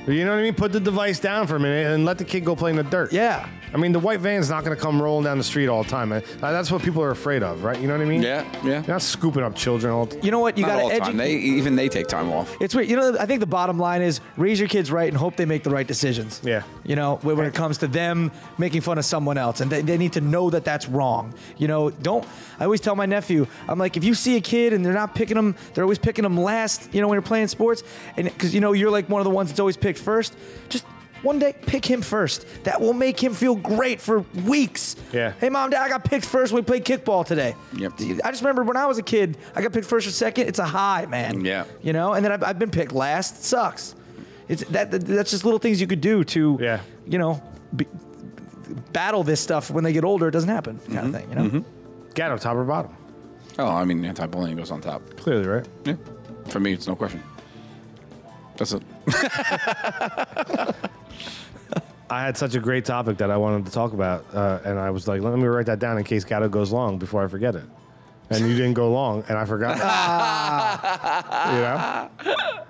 You know what I mean? Put the device down for a minute and let the kid go play in the dirt. yeah. I mean, the white van's not going to come rolling down the street all the time. Uh, That's what people are afraid of, right? You know what I mean? Yeah, yeah. You're not scooping up children all the You know what? You got to the time. They educate. even they take time off. It's weird. You know, I think the bottom line is raise your kids right and hope they make the right decisions. Yeah. You know, when when it comes to them making fun of someone else, and they, they need to know that that's wrong. You know, don't. I always tell my nephew, I'm like, if you see a kid and they're not picking them, they're always picking them last. You know, when you're playing sports, and because you know you're like one of the ones that's always picked first, just. One day, pick him first. That will make him feel great for weeks. Yeah. Hey, mom, dad, I got picked first when we played kickball today. Yep. I just remember when I was a kid, I got picked first or second. It's a high, man. Yeah. You know, and then I've, I've been picked last. It sucks. It's that, that- that's just little things you could do to, Yeah. you know, be, battle this stuff when they get older. It doesn't happen, kind of mm-hmm. thing. You know. Mm-hmm. Gatto, top or bottom? Oh, I mean, anti-bullying goes on top. Clearly, right? Yeah, for me, it's no question. That's it. [LAUGHS] [LAUGHS] I had such a great topic that I wanted to talk about, uh, and I was like, let me write that down in case Gatto goes long before I forget it. And you didn't go long, and I forgot. [LAUGHS] you know,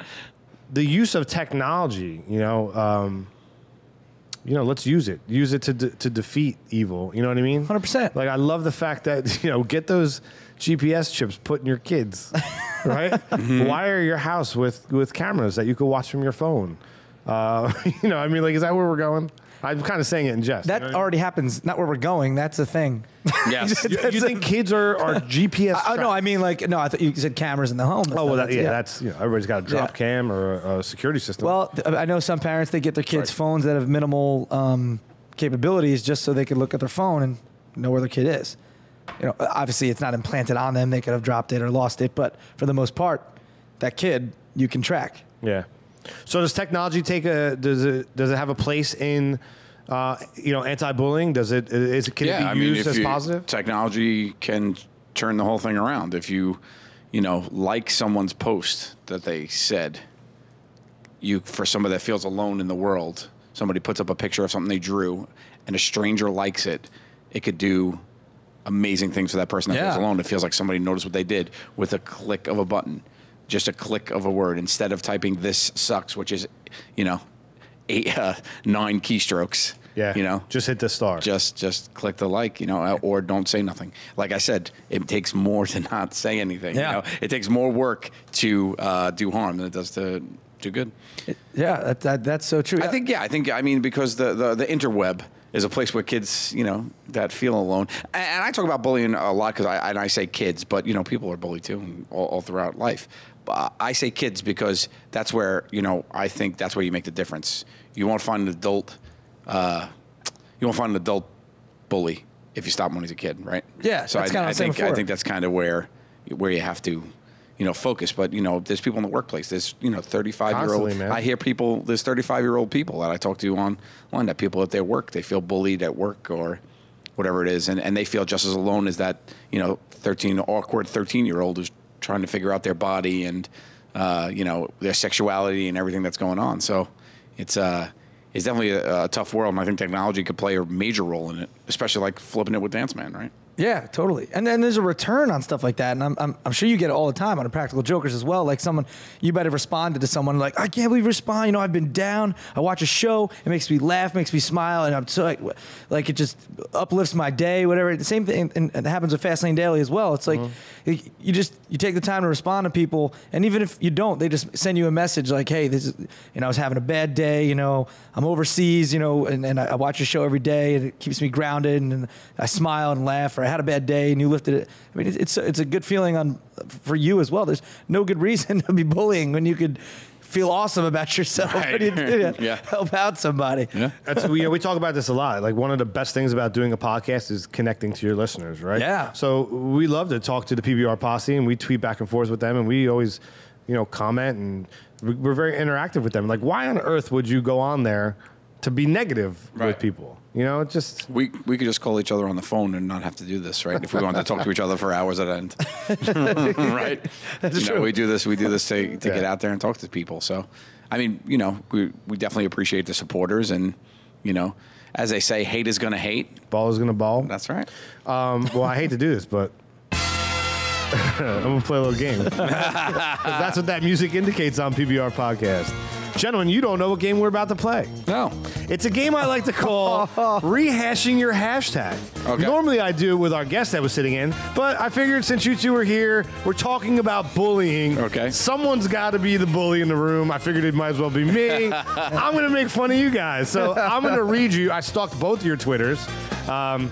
the use of technology. You know, um, you know, let's use it. Use it to de- to defeat evil. You know what I mean? 100%. Like I love the fact that [LAUGHS] you know, get those GPS chips put in your kids, [LAUGHS] right? Wire your house with with cameras that you could watch from your phone. Uh, [LAUGHS] you know, I mean, like, is that where we're going? I'm kind of saying it in jest. That you know what I mean? already happens. Not where we're going. That's the thing. [LAUGHS] Yes. You, you think kids are, are [LAUGHS] GPS? I, no, I mean like no. I thought you said cameras in the home. Oh well, that, yeah, that's you know, everybody's got a drop Yeah. cam or a, a security system. Well, I know some parents they get their kids Right. phones that have minimal um, capabilities just so they can look at their phone and know where their kid is. You know, obviously it's not implanted on them; they could have dropped it or lost it. But for the most part, that kid you can track. yeah. So does technology take a does it does it have a place in uh, you know anti-bullying? Does it is it can yeah, it be I used if as you, positive? technology can turn the whole thing around. If you, you know, like someone's post that they said, you for somebody that feels alone in the world, somebody puts up a picture of something they drew, and a stranger likes it, it could do amazing things for that person that Yeah. feels alone. It feels like somebody noticed what they did with a click of a button, just a click of a word instead of typing "this sucks," which is, you know, eight uh, nine keystrokes. Yeah, you know, just hit the star. just just click the like, you know, or don't say nothing. Like I said, it takes more [LAUGHS] to not say anything. Yeah. You know? It takes more work to uh, do harm than it does to do good. Yeah, that, that, that's so true. I think, yeah, I think, I mean, because the, the, the interweb is a place where kids, you know, that feel alone. And, and I talk about bullying a lot because I, and I say kids, but, you know, people are bullied too all, all throughout life. But I say kids because that's where, you know, I think that's where you make the difference. You won't find an adult, uh, you won't find an adult bully if you stop when he's a kid, right? Yeah, So that's I, kinda I the same think I think that's kind of where where you have to, you know, focus. But you know, there's people in the workplace. There's you know, 35 year old. man. I hear people. There's 35 year old people that I talk to online. That people at their work they feel bullied at work or whatever it is, and and they feel just as alone as that you know 13 awkward 13 year old who's trying to figure out their body and uh, you know their sexuality and everything that's going on. So it's uh it's definitely a, a tough world, and I think technology could play a major role in it, especially like flipping it with Dance Man, right? Yeah, totally. And then there's a return on stuff like that. And I'm, I'm, I'm sure you get it all the time on Practical Jokers as well. Like someone, you might have responded to someone like, I can't believe you respond. You know, I've been down. I watch a show. It makes me laugh, makes me smile. And I'm so like, like it just uplifts my day, whatever. The same thing. And it happens with Fastlane Daily as well. It's like, mm-hmm. you you just, you take the time to respond to people. And even if you don't, they just send you a message like, hey, this is, you know, I was having a bad day. You know, I'm overseas, you know, and, and I I watch your show every day and it keeps me grounded and I smile and laugh or I had a bad day and you lifted it. I mean, it's, it's, a, it's a good feeling on for you as well. There's no good reason [LAUGHS] to be bullying when you could feel awesome about yourself Right. when you do [LAUGHS] Yeah. help out somebody. Yeah. That's we, you know, we talk about this a lot. Like one of the best things about doing a podcast is connecting to your listeners, right? Yeah. So we love to talk to the PBR posse, and we tweet back and forth with them, and we always, you know, comment, and we- we're very interactive with them. Like, why on earth would you go on there to be negative with people? You know, just We we could just call each other on the phone and not have to do this, right? If we wanted to talk to each other for hours at end, [LAUGHS] right? That's you know, true. we do this. We do this to, to Yeah. get out there and talk to people. So, I mean, you know, we we definitely appreciate the supporters, and you know, as they say, hate is gonna hate. ball is gonna ball. That's right. Um, well, I hate to do this, but I'm gonna play a little game. [LAUGHS] 'Cause that's what that music indicates on PBR podcast. Gentlemen, you don't know what game we're about to play. No. It's a game I like to call [LAUGHS] rehashing your hashtag. Okay. Normally I do it with our guest that was sitting in, but I figured since you two are here, we're talking about bullying. Okay. Someone's got to be the bully in the room. I figured it might as well be me. [LAUGHS] I'm going to make fun of you guys. So I'm going to read you. I stalked both your Twitters. Um,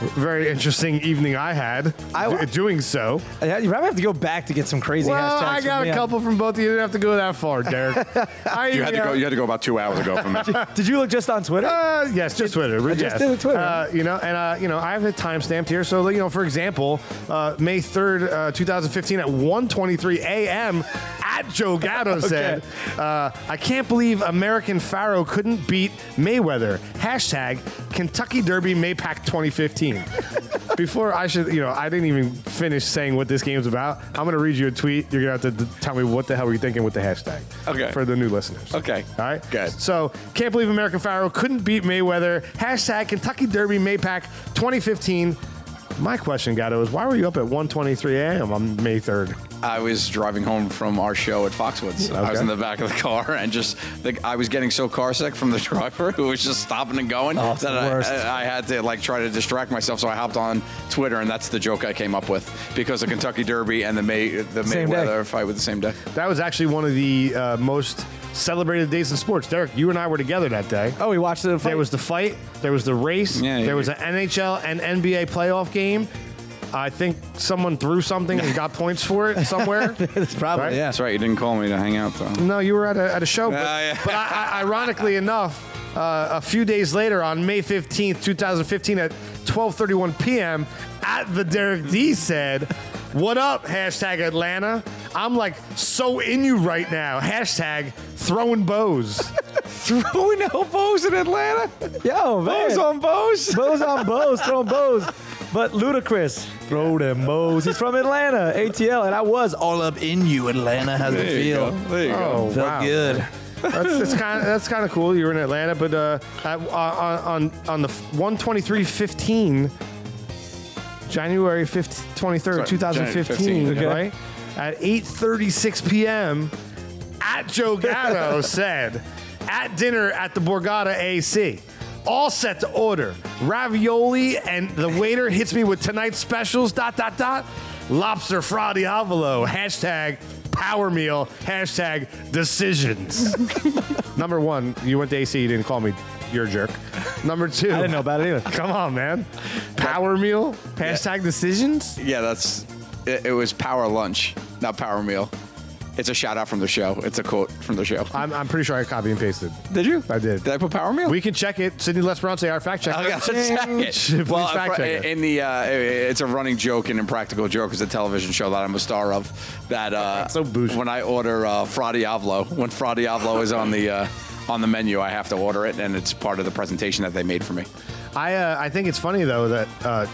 very interesting evening I had I- doing so. You probably have to go back to get some crazy Well, hashtags. I from got me. a couple from both of you. You didn't have to go that far, Derek. [LAUGHS] I, You had to go. You had to go about two hours ago from me. [LAUGHS] Did you look just on Twitter? Uh, yes, just Twitter. I just did Twitter. Uh, you know, and uh, you know, I have it time stamped here. So, you know, for example, uh, May third, uh, 2015, at 1:23 a.m. Joe Gatto [LAUGHS] said, uh, "I can't believe American Pharoah couldn't beat Mayweather." Hashtag Kentucky Derby Maypac 2015. [LAUGHS] Before I should, you know, I didn't even finish saying what this game's about. I'm going to read you a tweet. You're going to have to tell me what the hell were you thinking with the hashtag. Okay. For the new listeners. Okay. All right. Good. So, can't believe American Pharoah couldn't beat Mayweather. Hashtag Kentucky Derby Maypac 2015. My question, Gatto, is why were you up at 1:23 a.m. on May 3rd? I was driving home from our show at Foxwoods. I was in the back of the car and just the, I was getting so car sick from the [LAUGHS] driver who was just stopping and going Oh, it's that I, worst. I, I had to like try to distract myself. So I hopped on Twitter and that's the joke I came up with because the Kentucky Derby and the May the Same day. Mayweather fight with the same day. That was actually one of the uh, most celebrated days in sports. Derek, you and I were together that day. oh, we watched the fight. There was the fight. There was the race. Yeah, there yeah. was an NHL and NBA playoff game. I think someone threw something and got points for it somewhere. [LAUGHS] It's probably Right? yeah. That's right. You didn't call me to hang out though. No, you were at a, at a show. But, Ah, yeah. but I, I, ironically enough, uh, a few days later, on May 15th, 2015, at 12:31 p.m., at the Derek D said, "What up?" Hashtag Atlanta. I'm like so in you right now. Hashtag throwing bows. [LAUGHS] Throwing elbows in Atlanta. Yo, man. Bows on bows. bows on bows, throwing bows. [LAUGHS] But ludicrous, throw them bows. He's from Atlanta, ATL, and I was all up in you, Atlanta. How's it There you feel? go. There you go. Oh, Felt wow. good. That's, [LAUGHS] that's kind of that's kind of cool. You were in Atlanta, but uh, at, on on on the 123.15, January 5th, 23rd, Sorry, 2015, January 15, right? At 8:36 p.m. at Joe Gatto [LAUGHS] said at dinner at the Borgata AC. All set to order ravioli, and the waiter hits me with tonight's specials. Dot dot dot. Lobster fra diavolo. Hashtag power meal. Hashtag decisions. [LAUGHS] Number one, you went to AC. You didn't call me. You're a jerk. Number two, I didn't know about it either. [LAUGHS] Come on, man. Power meal. Hashtag decisions. Yeah, that's it, it was power lunch, not power meal. It's a shout out from the show. It's a quote from the show. I'm, I'm pretty sure I copied and pasted. Did you? I did. Did I put power meal? We can check it. Sydney Lesperance, our fact checker. I gotta check it. [LAUGHS] Please well, fact check it. in the uh, it's a running joke and impractical joke is a television show that I'm a star of. That uh, [LAUGHS] So bougie. when I order uh, Fra Diavolo, when Fra Diavolo is on the uh, on the menu, I have to order it, and it's part of the presentation that they made for me. I uh, I think it's funny though that uh,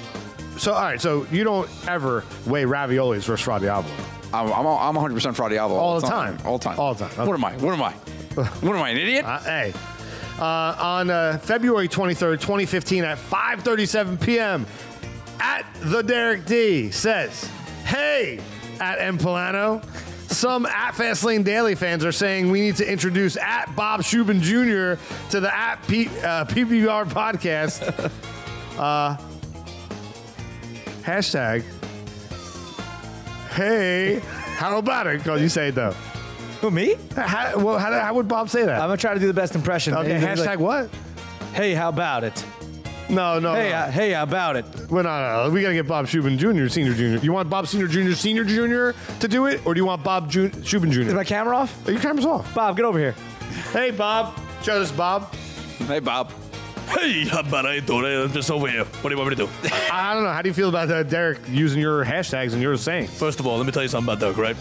so all right. So you don't ever weigh raviolis versus fra diavolo. I'm I'm, I'm 100 percent Fra Diavolo All the time. all the time, All the time. Okay. What am I? What am I? [LAUGHS] what am I? An idiot? Uh, hey, uh, on uh, February 23rd, 2015, at 5:37 p.m. at the Derek D says, "Hey, at M Pullano." Some at Fastlane Daily fans are saying we need to introduce at Bob Shubin Jr. to the at P, uh, PBR podcast. [LAUGHS] uh, hashtag. Hey, how about it? Cause you say it though. Who me? How, well, how, how would Bob say that? I'm gonna try to do the best impression. okay, He's hashtag like, what? Hey, how about it? No, no. Hey, no. uh, hey, how about it? Well, no, no, we gotta get Bob Shubin Jr., Senior Jr. You want Bob Senior Jr., Senior Jr. to do it, or do you want Bob Ju- Shubin Is my camera off? Are your camera's off. Bob, get over here. Hey, Bob. Show this, Bob. Hey, Bob. Hey, how about I do it? I'm just over here. What do you want me to do? I I don't know. How do you feel about that, Derek, using your hashtags and your saying? First of all, let me tell you something about Doug, right?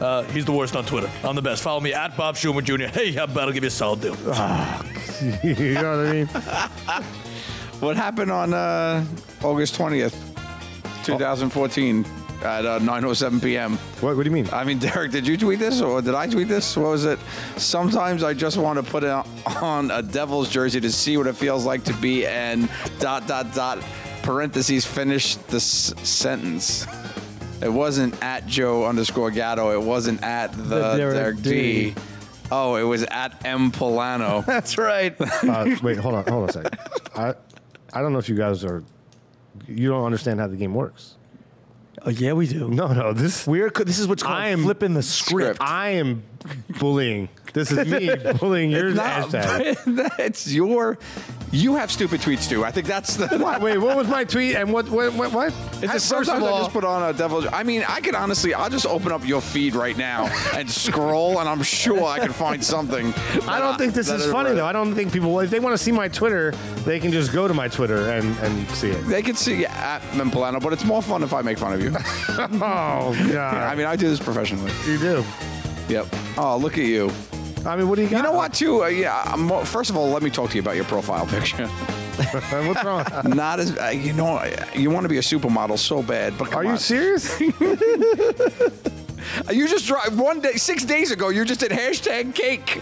Uh, he's the worst on Twitter. I'm the best. Follow me at Bob Schumer Jr. Hey, how about I give you a solid deal? [LAUGHS] you know what I mean? What happened on uh, August 20th, 2014 at uh, 9:07 p.m.? What, what do you mean? I mean, Derek, did you tweet this or did I tweet this? What was it? Sometimes I just want to put it on a Devils jersey to see what it feels like to be an dot dot dot parentheses finish the sentence. It wasn't at Joe underscore Gatto. It wasn't at the, The Derek Derek, D. D. Oh, it was at M Pullano. [LAUGHS] That's right. Uh, wait, hold on, hold on a second. I, I don't know if you guys are, you don't understand how the game works. Oh yeah, we do. No, no, this We're co- this is what's called I am- flipping the script. I am bullying. This is me [LAUGHS] bullying your No, [LAUGHS] hashtag. that's your. You have stupid tweets too. I think that's the. What? Wait, what was my tweet and what? What? What? what? It's just First sometimes of I just put on a devil. I mean, I could honestly, I'll just open up your feed right now [LAUGHS] and scroll, and I'm sure I can find something. I don't think this is funny right. though. I don't think people, if they want to see my Twitter, they can just go to my Twitter and, and see it. They can see at Mempoliano, but it's more fun if I make fun of you. Oh god, I mean, I do this professionally. you do. Yep. Oh, look at you. I mean, what do you got? You know what, too? Uh, yeah. I'm, first of all, let me talk to you about your profile picture. [LAUGHS] What's wrong? [LAUGHS] Not as uh, you know. You want to be a supermodel so bad, but come Are you on. serious? [LAUGHS] You just drive one day, six days ago. You just did hashtag cake.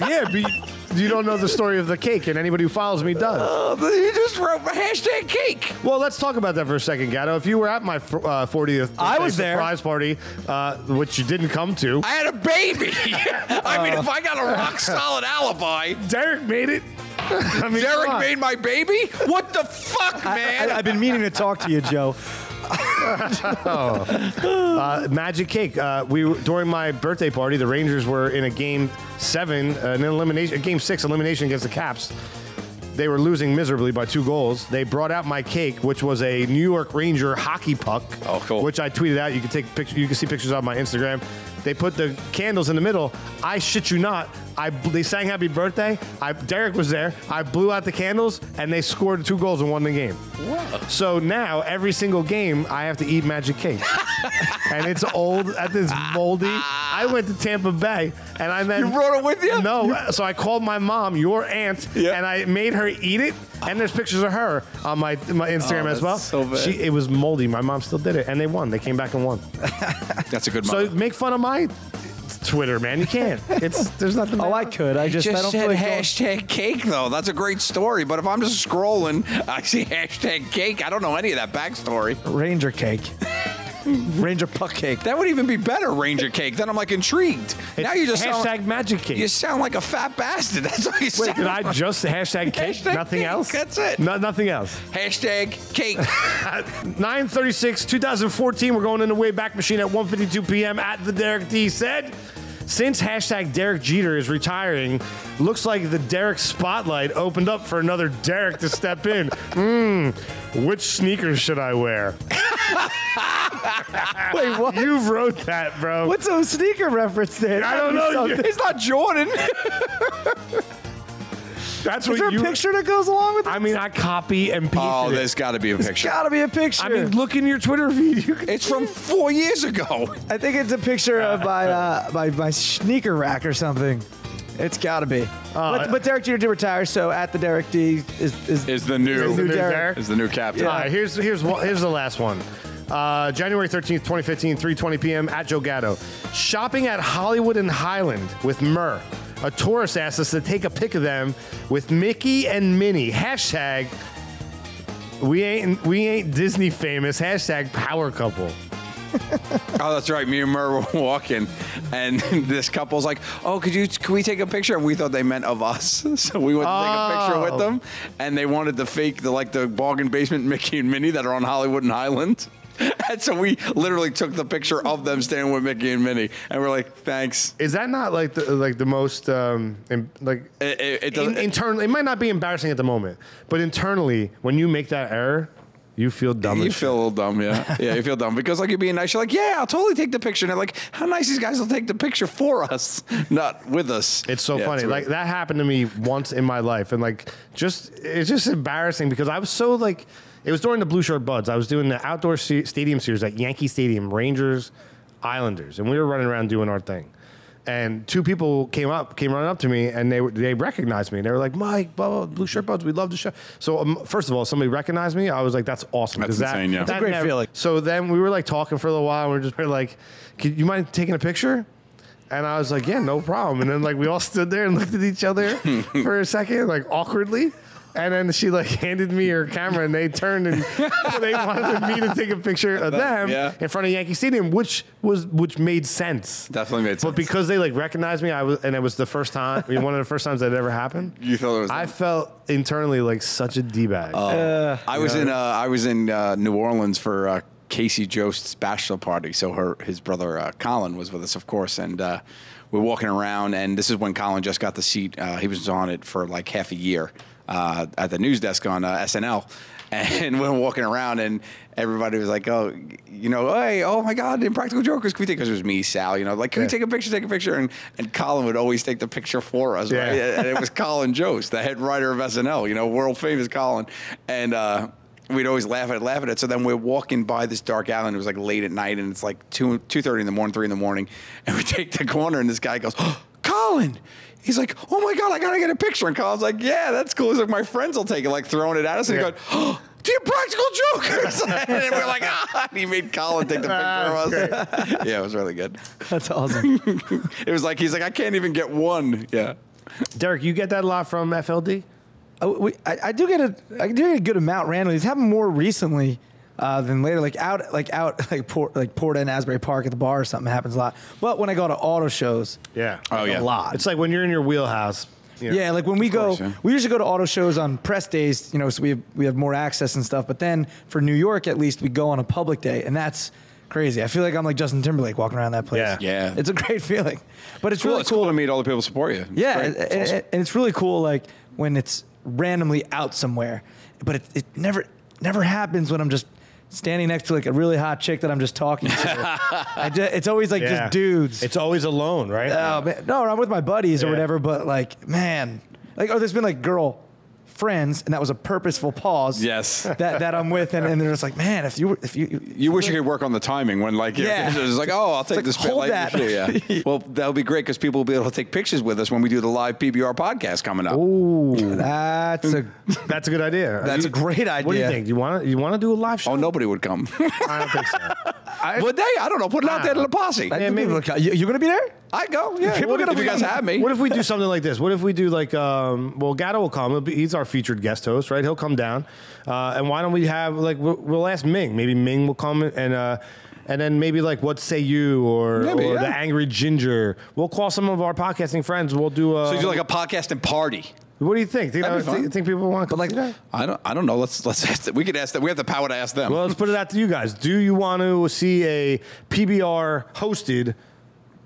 yeah, but you- you don't know the story of the cake, and anybody who follows me does. Uh, you just wrote hashtag cake. Well, let's talk about that for a second, Gatto. If you were at my f- uh, 40th I was there. surprise party, uh, which you didn't come to, I had a baby. [LAUGHS] I mean, if I got a rock [LAUGHS] solid alibi, Derek made it. [LAUGHS] I mean, Derek made my baby. What the fuck, man? I, have been meaning to talk to you, Joe. [LAUGHS] Uh, Magic Cake. Uh, we were- during my birthday party, the Rangers were in a game seven, uh, an elimination, a game six elimination against the Caps. They were losing miserably by two goals. They brought out my cake, which was a New York Ranger hockey puck. Oh, cool. Which I tweeted out. You can take pictures. You can see pictures on my Instagram. They put the candles in the middle. I shit you not. I they sang Happy Birthday. I Derek was there. I blew out the candles, and they scored two goals and won the game. So now every single game I have to eat magic cake, [LAUGHS] and it's old. It's moldy. I went to Tampa Bay, and I then You brought it with you? No, so I called my mom, your aunt, Yeah. and I made her eat it. And there's pictures of her on my my Instagram Oh, as well. so bad. She, it was moldy. My mom still did it, and they won. They came back and won. [LAUGHS] That's a good So make fun of my Twitter, man. You can't. It's there's nothing. Oh, I could. I just, I just don't said feel like going- hashtag cake though. That's a great story. But if I'm just scrolling, I see hashtag cake. I don't know any of that backstory. Ranger cake. Ranger puck cake. That would even be better, Ranger cake. Then I'm like intrigued. now you just hashtag sound, magic cake. you sound like a fat bastard. [LAUGHS] That's what you Wait, sound did I just hashtag cake? Hashtag nothing cake, else. that's it. No, nothing else. Hashtag cake. [LAUGHS] 936, 2014. We're going in the Wayback Machine at 1:52 p.m. at the Derek D said. Since hashtag Derek Jeter is retiring, looks like the Derek spotlight opened up for another Derek to step in. [LAUGHS] Hmm, which sneakers should I wear? [LAUGHS] Wait, what? You wrote that, bro. What's a sneaker reference there? I don't know. It's not Jordan. [LAUGHS] That's Is what there a picture that goes along with it? I mean, I copy and paste. oh, it. there's got to be a picture. Gotta be a picture. I mean, look in your Twitter feed. You can It's from four years ago. I think it's a picture of my uh, my my sneaker rack or something. It's got to be. but, but Derek Jeter did retire, so at the Derek D is is, Is the new Is the new Derek? is the new captain. All right, here's here's one- here's the last one. Uh, January 13th, 2015, 3:20 p.m. at Joe Gatto. Shopping at Hollywood and Highland with Murr. A tourist asked us to take a pic of them with Mickey and Minnie. Hashtag we ain't we ain't Disney famous. Hashtag power couple. [LAUGHS] Oh, that's right. Me and Murr were walking, and [LAUGHS] this couple's like, "Oh, could you? Can we take a picture?" And we thought they meant of us, [LAUGHS] so we went to take a picture with Oh. them. And they wanted the fake, the like the bargain basement Mickey and Minnie that are on Hollywood and Highland. [LAUGHS] And so we literally took the picture of them standing with Mickey and Minnie, and we're like, "Thanks." Is that not like the like the most um, em- like It, it, it in, doesn't- internally? It might not be embarrassing at the moment, but internally, when you make that error, you feel dumb. you feel a little dumb, yeah. Yeah, you feel dumb because like you're being nice. You're like, yeah, I'll totally take the picture. And they're like, how nice these guys will take the picture for us, not with us. It's so Yeah, funny. weird. like that happened to me once in my life, and like just it's just embarrassing because I was so like it was during the Blue Shirt Buds. I was doing the outdoor se- stadium series at Yankee Stadium, Rangers, Islanders, and we were running around doing our thing. And two people came up, came running up to me, and they were- they recognized me. They were like, "Mike, blah, blah, Blue Shirt Buds, we love the show." So um, first of all, somebody recognized me. I was like, "That's awesome." That's 'cause that, insane, yeah. It's a that great feeling. So then we were like talking for a little while. And we are just we are like, "Could you mind taking a picture?" And I was like, yeah, no problem. And then like we all stood there and looked at each other [LAUGHS] for a second, like awkwardly. And then she like [LAUGHS] handed me her camera, and they turned and [LAUGHS] they wanted me to take a picture of them yeah. in front of Yankee Stadium, which was which made sense. Definitely made sense. But because they like recognized me, I was, and it was the first time, I mean, one of the first times that ever happened. You thought it was I them. felt internally like such a d bag. I was in uh, I was in uh, New Orleans for uh, Casey Jost's bachelor party. So her his brother uh, Colin was with us, of course, and uh, we're walking around. And this is when Colin just got the seat. Uh, he was on it for like half a year uh, at the news desk on uh, SNL. [LAUGHS] And we're walking around, and everybody was like, "Oh, you know, hey, oh my God, Impractical Jokers, can we take?" Because it was me, Sal, you know, like, can we take a picture? Take a picture, and and Colin would always take the picture for us, Yeah. right? and it was Colin Jost, the head writer of SNL, you know, world famous Colin. And uh, we'd always laugh at it, laugh at it. So then we're walking by this dark alley, and it was like late at night, and it's like two two thirty in the morning, three in the morning, and we [LAUGHS] take the corner, and this guy goes, oh, "Colin." He's like, "Oh my god, I gotta get a picture." And Colin's like, "Yeah, that's cool." He's like, "My friends will take it," like throwing it at us, and he Yeah. goes, "Oh, the Impractical Jokers!" [LAUGHS] and we're like, "Ah!" And he made Colin take the picture of us. [LAUGHS] yeah, it was really good. That's awesome. [LAUGHS] It was like he's like, "I can't even get one." Yeah. Derek, you get that a lot from FLD? Oh, we, I, I do get a I do get a good amount randomly. It's happened more recently uh, than later. Like out like out [LAUGHS] like Port like Porta and Asbury Park at the bar or something happens a lot. But when I go to auto shows, Yeah. Oh, yeah. a lot. It's like when you're in your wheelhouse. you know. Yeah, like when we go, yeah. we usually go to auto shows on press days, you know, so we have, we have more access and stuff. But then for New York, at least, we go on a public day, and that's crazy. I feel like I'm like Justin Timberlake walking around that place. Yeah. Yeah. it's a great [LAUGHS] feeling. But it's Cool. really it's cool. cool to meet all the people support you. It's Yeah, great. and, It's awesome. and it's really cool, like when it's randomly out somewhere, but it, it never never happens when I'm just standing next to like a really hot chick that I'm just talking to. [LAUGHS] I ju- it's always like Yeah. just dudes. It's always alone, right? Oh man, no, I'm with my buddies or whatever. But like, man, like, oh, there's been like girl friends, and that was a purposeful pause. Yes. [LAUGHS] that that I'm with, and, and they're just like, man, if you were, if you, You wish you could work on the timing when, like, Yeah. yeah. [LAUGHS] it's like, oh, I'll take like, the spit hold light. that. Yeah. [LAUGHS] well, that'll be great because people will be able to take pictures with us when we do the live PBR podcast coming up. that's a That's a good idea. That's a great idea. What do you think? You want you want to do a live oh, show? Oh, nobody would come. I don't think so. Would they? I don't know. Put it out there to the posse. yeah, maybe- You, you gonna be there? I go. Yeah. People What if, gonna if you be- guys have me. What if we do [LAUGHS] something like this? What if we do like, um, well, Gatto will come. He'll be, he's our featured guest host, right? He'll come down. Uh, and why don't we have like we'll, we'll ask Ming? Maybe Ming will come and uh, and then maybe like what say you or, Maybe, or yeah. the Angry Ginger. We'll call some of our podcasting friends. We'll do. Uh, so you do like a podcasting party. What do you think? That'd be uh, fun. think, think people want to come like- that? I don't. I don't know. Let's let's. Ask them. We could ask that. We have the power to ask them. Well, let's put it out to you guys. Do you want to see a PBR hosted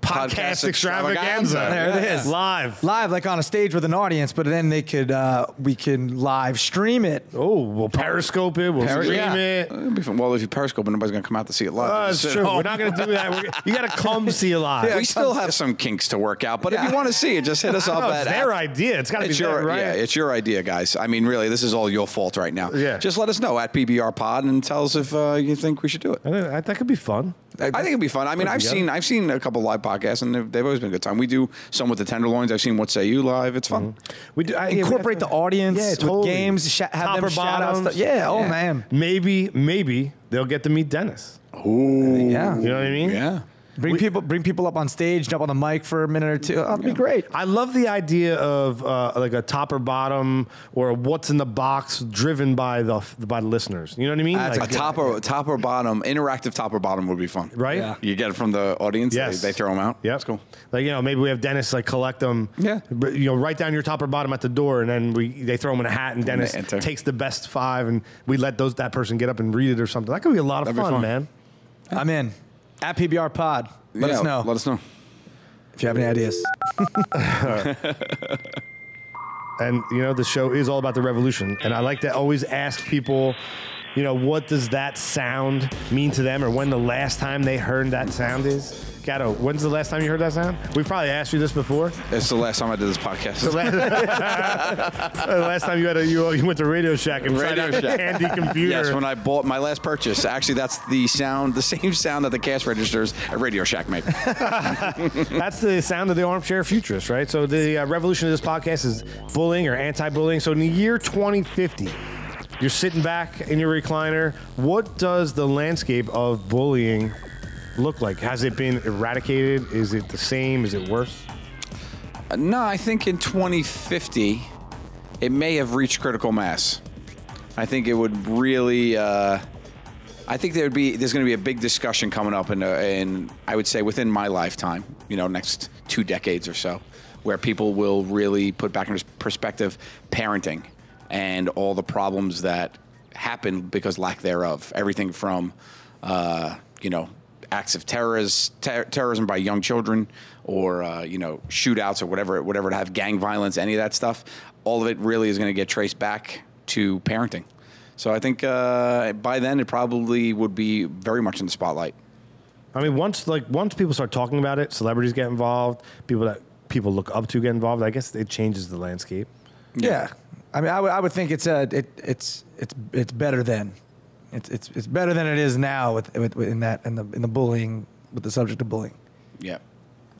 podcast, Podcast extravaganza? extravaganza. There it is. Live. Live, like on a stage with an audience, but then they could, uh, we can live stream it. Oh, we'll periscope it. We'll Peri- stream yeah. it. It'll be fun. Well, if you periscope, nobody's gonna come out to see it live. Uh, Just it's sit true. We're not going to do that. We're, you got to come see it live. Yeah, We still have some kinks to work out, but if you want to see it, just hit us up No, at it's their at- idea. It's got to be It's their, your right? yeah, it's your idea, guys. I mean, really, this is all your fault right now. Yeah. Just let us know at PBR Pod and tell us if uh, you think we should do it. I think that, that could be fun. I think it'd be fun. I mean, I've together. seen I've seen a couple live podcasts, and they've, they've always been a good time. We do some with the Tenderloins. I've seen What Say You live. It's fun. Mm-hmm. We do I, yeah, we Incorporate the audience Yeah, with games, sh- have Top them or shout out bottoms. stuff. Yeah, oh man. Maybe, maybe they'll get to meet Dennis. Yeah. You know what I mean? Yeah. Bring people bring people up on stage, jump on the mic for a minute or two. Oh, that'd be great. I love the idea of uh, like a top or bottom or what's in the box driven by the by the listeners. You know what I mean? That's A top or top or bottom interactive top or bottom would be fun. right? Yeah. You get it from the audience. Yes. They, they throw them out. Yeah, That's cool. Like you know, maybe we have Dennis like collect them. Yeah. you know, write down your top or bottom at the door, and then we they throw them in a hat, and Dennis they takes the best five, and we let those that person get up and read it or something. That could be a lot of That'd be fun, fun. man. I'm in. At PBR Pod. Let Yeah, us know Let us know. if you have any ideas. [LAUGHS] And you know, the show is all about the revolution, and I like to always ask people. You know, what does that sound mean to them, or when the last time they heard that sound is? Gatto, when's the last time you heard that sound? We've probably asked you this before. It's the last time I did this podcast. The last, [LAUGHS] the last time you had a you, you went to Radio Shack and tried Radio the Shack. handy computer. Yes, when I bought my last purchase. Actually, that's the sound, the same sound that the cash registers at Radio Shack make. [LAUGHS] That's the sound of the armchair futurist, right? So the uh, revolution of this podcast is bullying or anti-bullying. So in the year 2050, you're sitting back in your recliner. What does the landscape of bullying look like? Has it been eradicated? Is it the same? Is it worse? no, I think in 2050, it may have reached critical mass. I think it would really. Uh, I think there would be there's going to be a big discussion coming up in, uh, in I would say within my lifetime, you know, next two decades or so, where people will really put back into perspective parenting and all the problems that happen because lack thereof. Everything from, uh, you know, acts of terroris, ter- terrorism by young children, or uh, you know, shootouts or whatever, whatever to have gang violence, any of that stuff. All of it really is going to get traced back to parenting. So I think uh, by then it probably would be very much in the spotlight. I mean, once like once people start talking about it, celebrities get involved. People that people look up to get involved. I guess it changes the landscape. Yeah. I mean, I would, I would think it's a, it, it's, it's, it's better than, it's, it's, it's better than it is now with, with, in that, in the, in the bullying, with the subject of bullying. Yeah.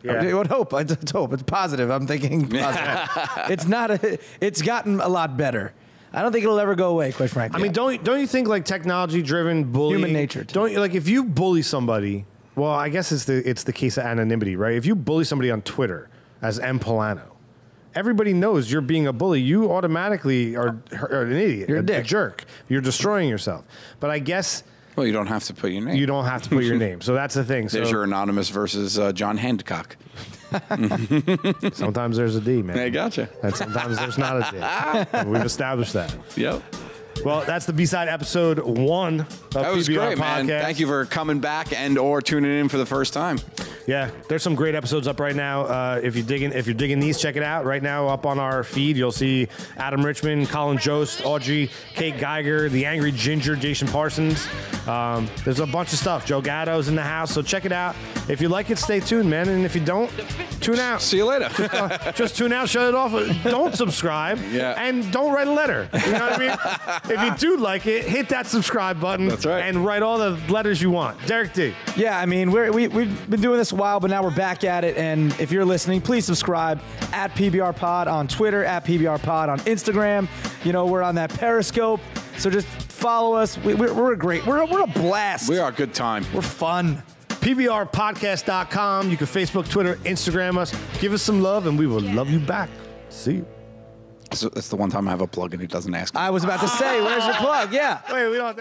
I would hope. I just hope it's positive. I'm thinking [LAUGHS] positive. it's not. A, it's gotten a lot better. I don't think it'll ever go away. Quite frankly. I mean, don't don't you think like technology driven bullying, Human nature, too. Don't you like if you bully somebody? Well, I guess it's the it's the case of anonymity, right? If you bully somebody on Twitter as M Pullano, everybody knows you're being a bully. You automatically are, are an idiot, You're a dick. jerk. You're destroying yourself. But I guess Well, you don't have to put your name. you don't have to put your [LAUGHS] name. So that's the thing. So There's your anonymous versus uh, John Hancock. [LAUGHS] sometimes there's a D, man. I gotcha. And sometimes there's not a D. And [LAUGHS] We've established that. Yep. Well, that's the B side episode one of That was PBR great, man. Podcast. Thank you for coming back and or tuning in for the first time. Yeah, there's some great episodes up right now. Uh, if you digging, if you're digging these, check it out. Right now, up on our feed, you'll see Adam Richman, Colin Jost, Audrey, Kate Geiger, the Angry Ginger, Jason Parsons. Um, there's a bunch of stuff. Joe Gatto's in the house, so check it out. If you like it, stay tuned, man. And if you don't, tune out. See you later. Just tune out, shut it off. Don't subscribe, Yeah. and don't write a letter. You know what I mean? [LAUGHS] if you ah. do like it, hit that subscribe button. That's right. And write all the letters you want. Derek D. Yeah, I mean, we're, we, we've been doing this a while, but now we're back at it. And if you're listening, please subscribe at PBR Pod on Twitter, at PBR Pod on Instagram. You know, we're on that Periscope. So just follow us. We, we're, we're a great, we're, a- we're a blast. we are a good time. We're fun. PBRpodcast.com. You can Facebook, Twitter, Instagram us. Give us some love, and we will love you back. See you. So that's the one time I have a plug and he doesn't ask me. I was about to say, where's your plug? Yeah. Wait, we don't.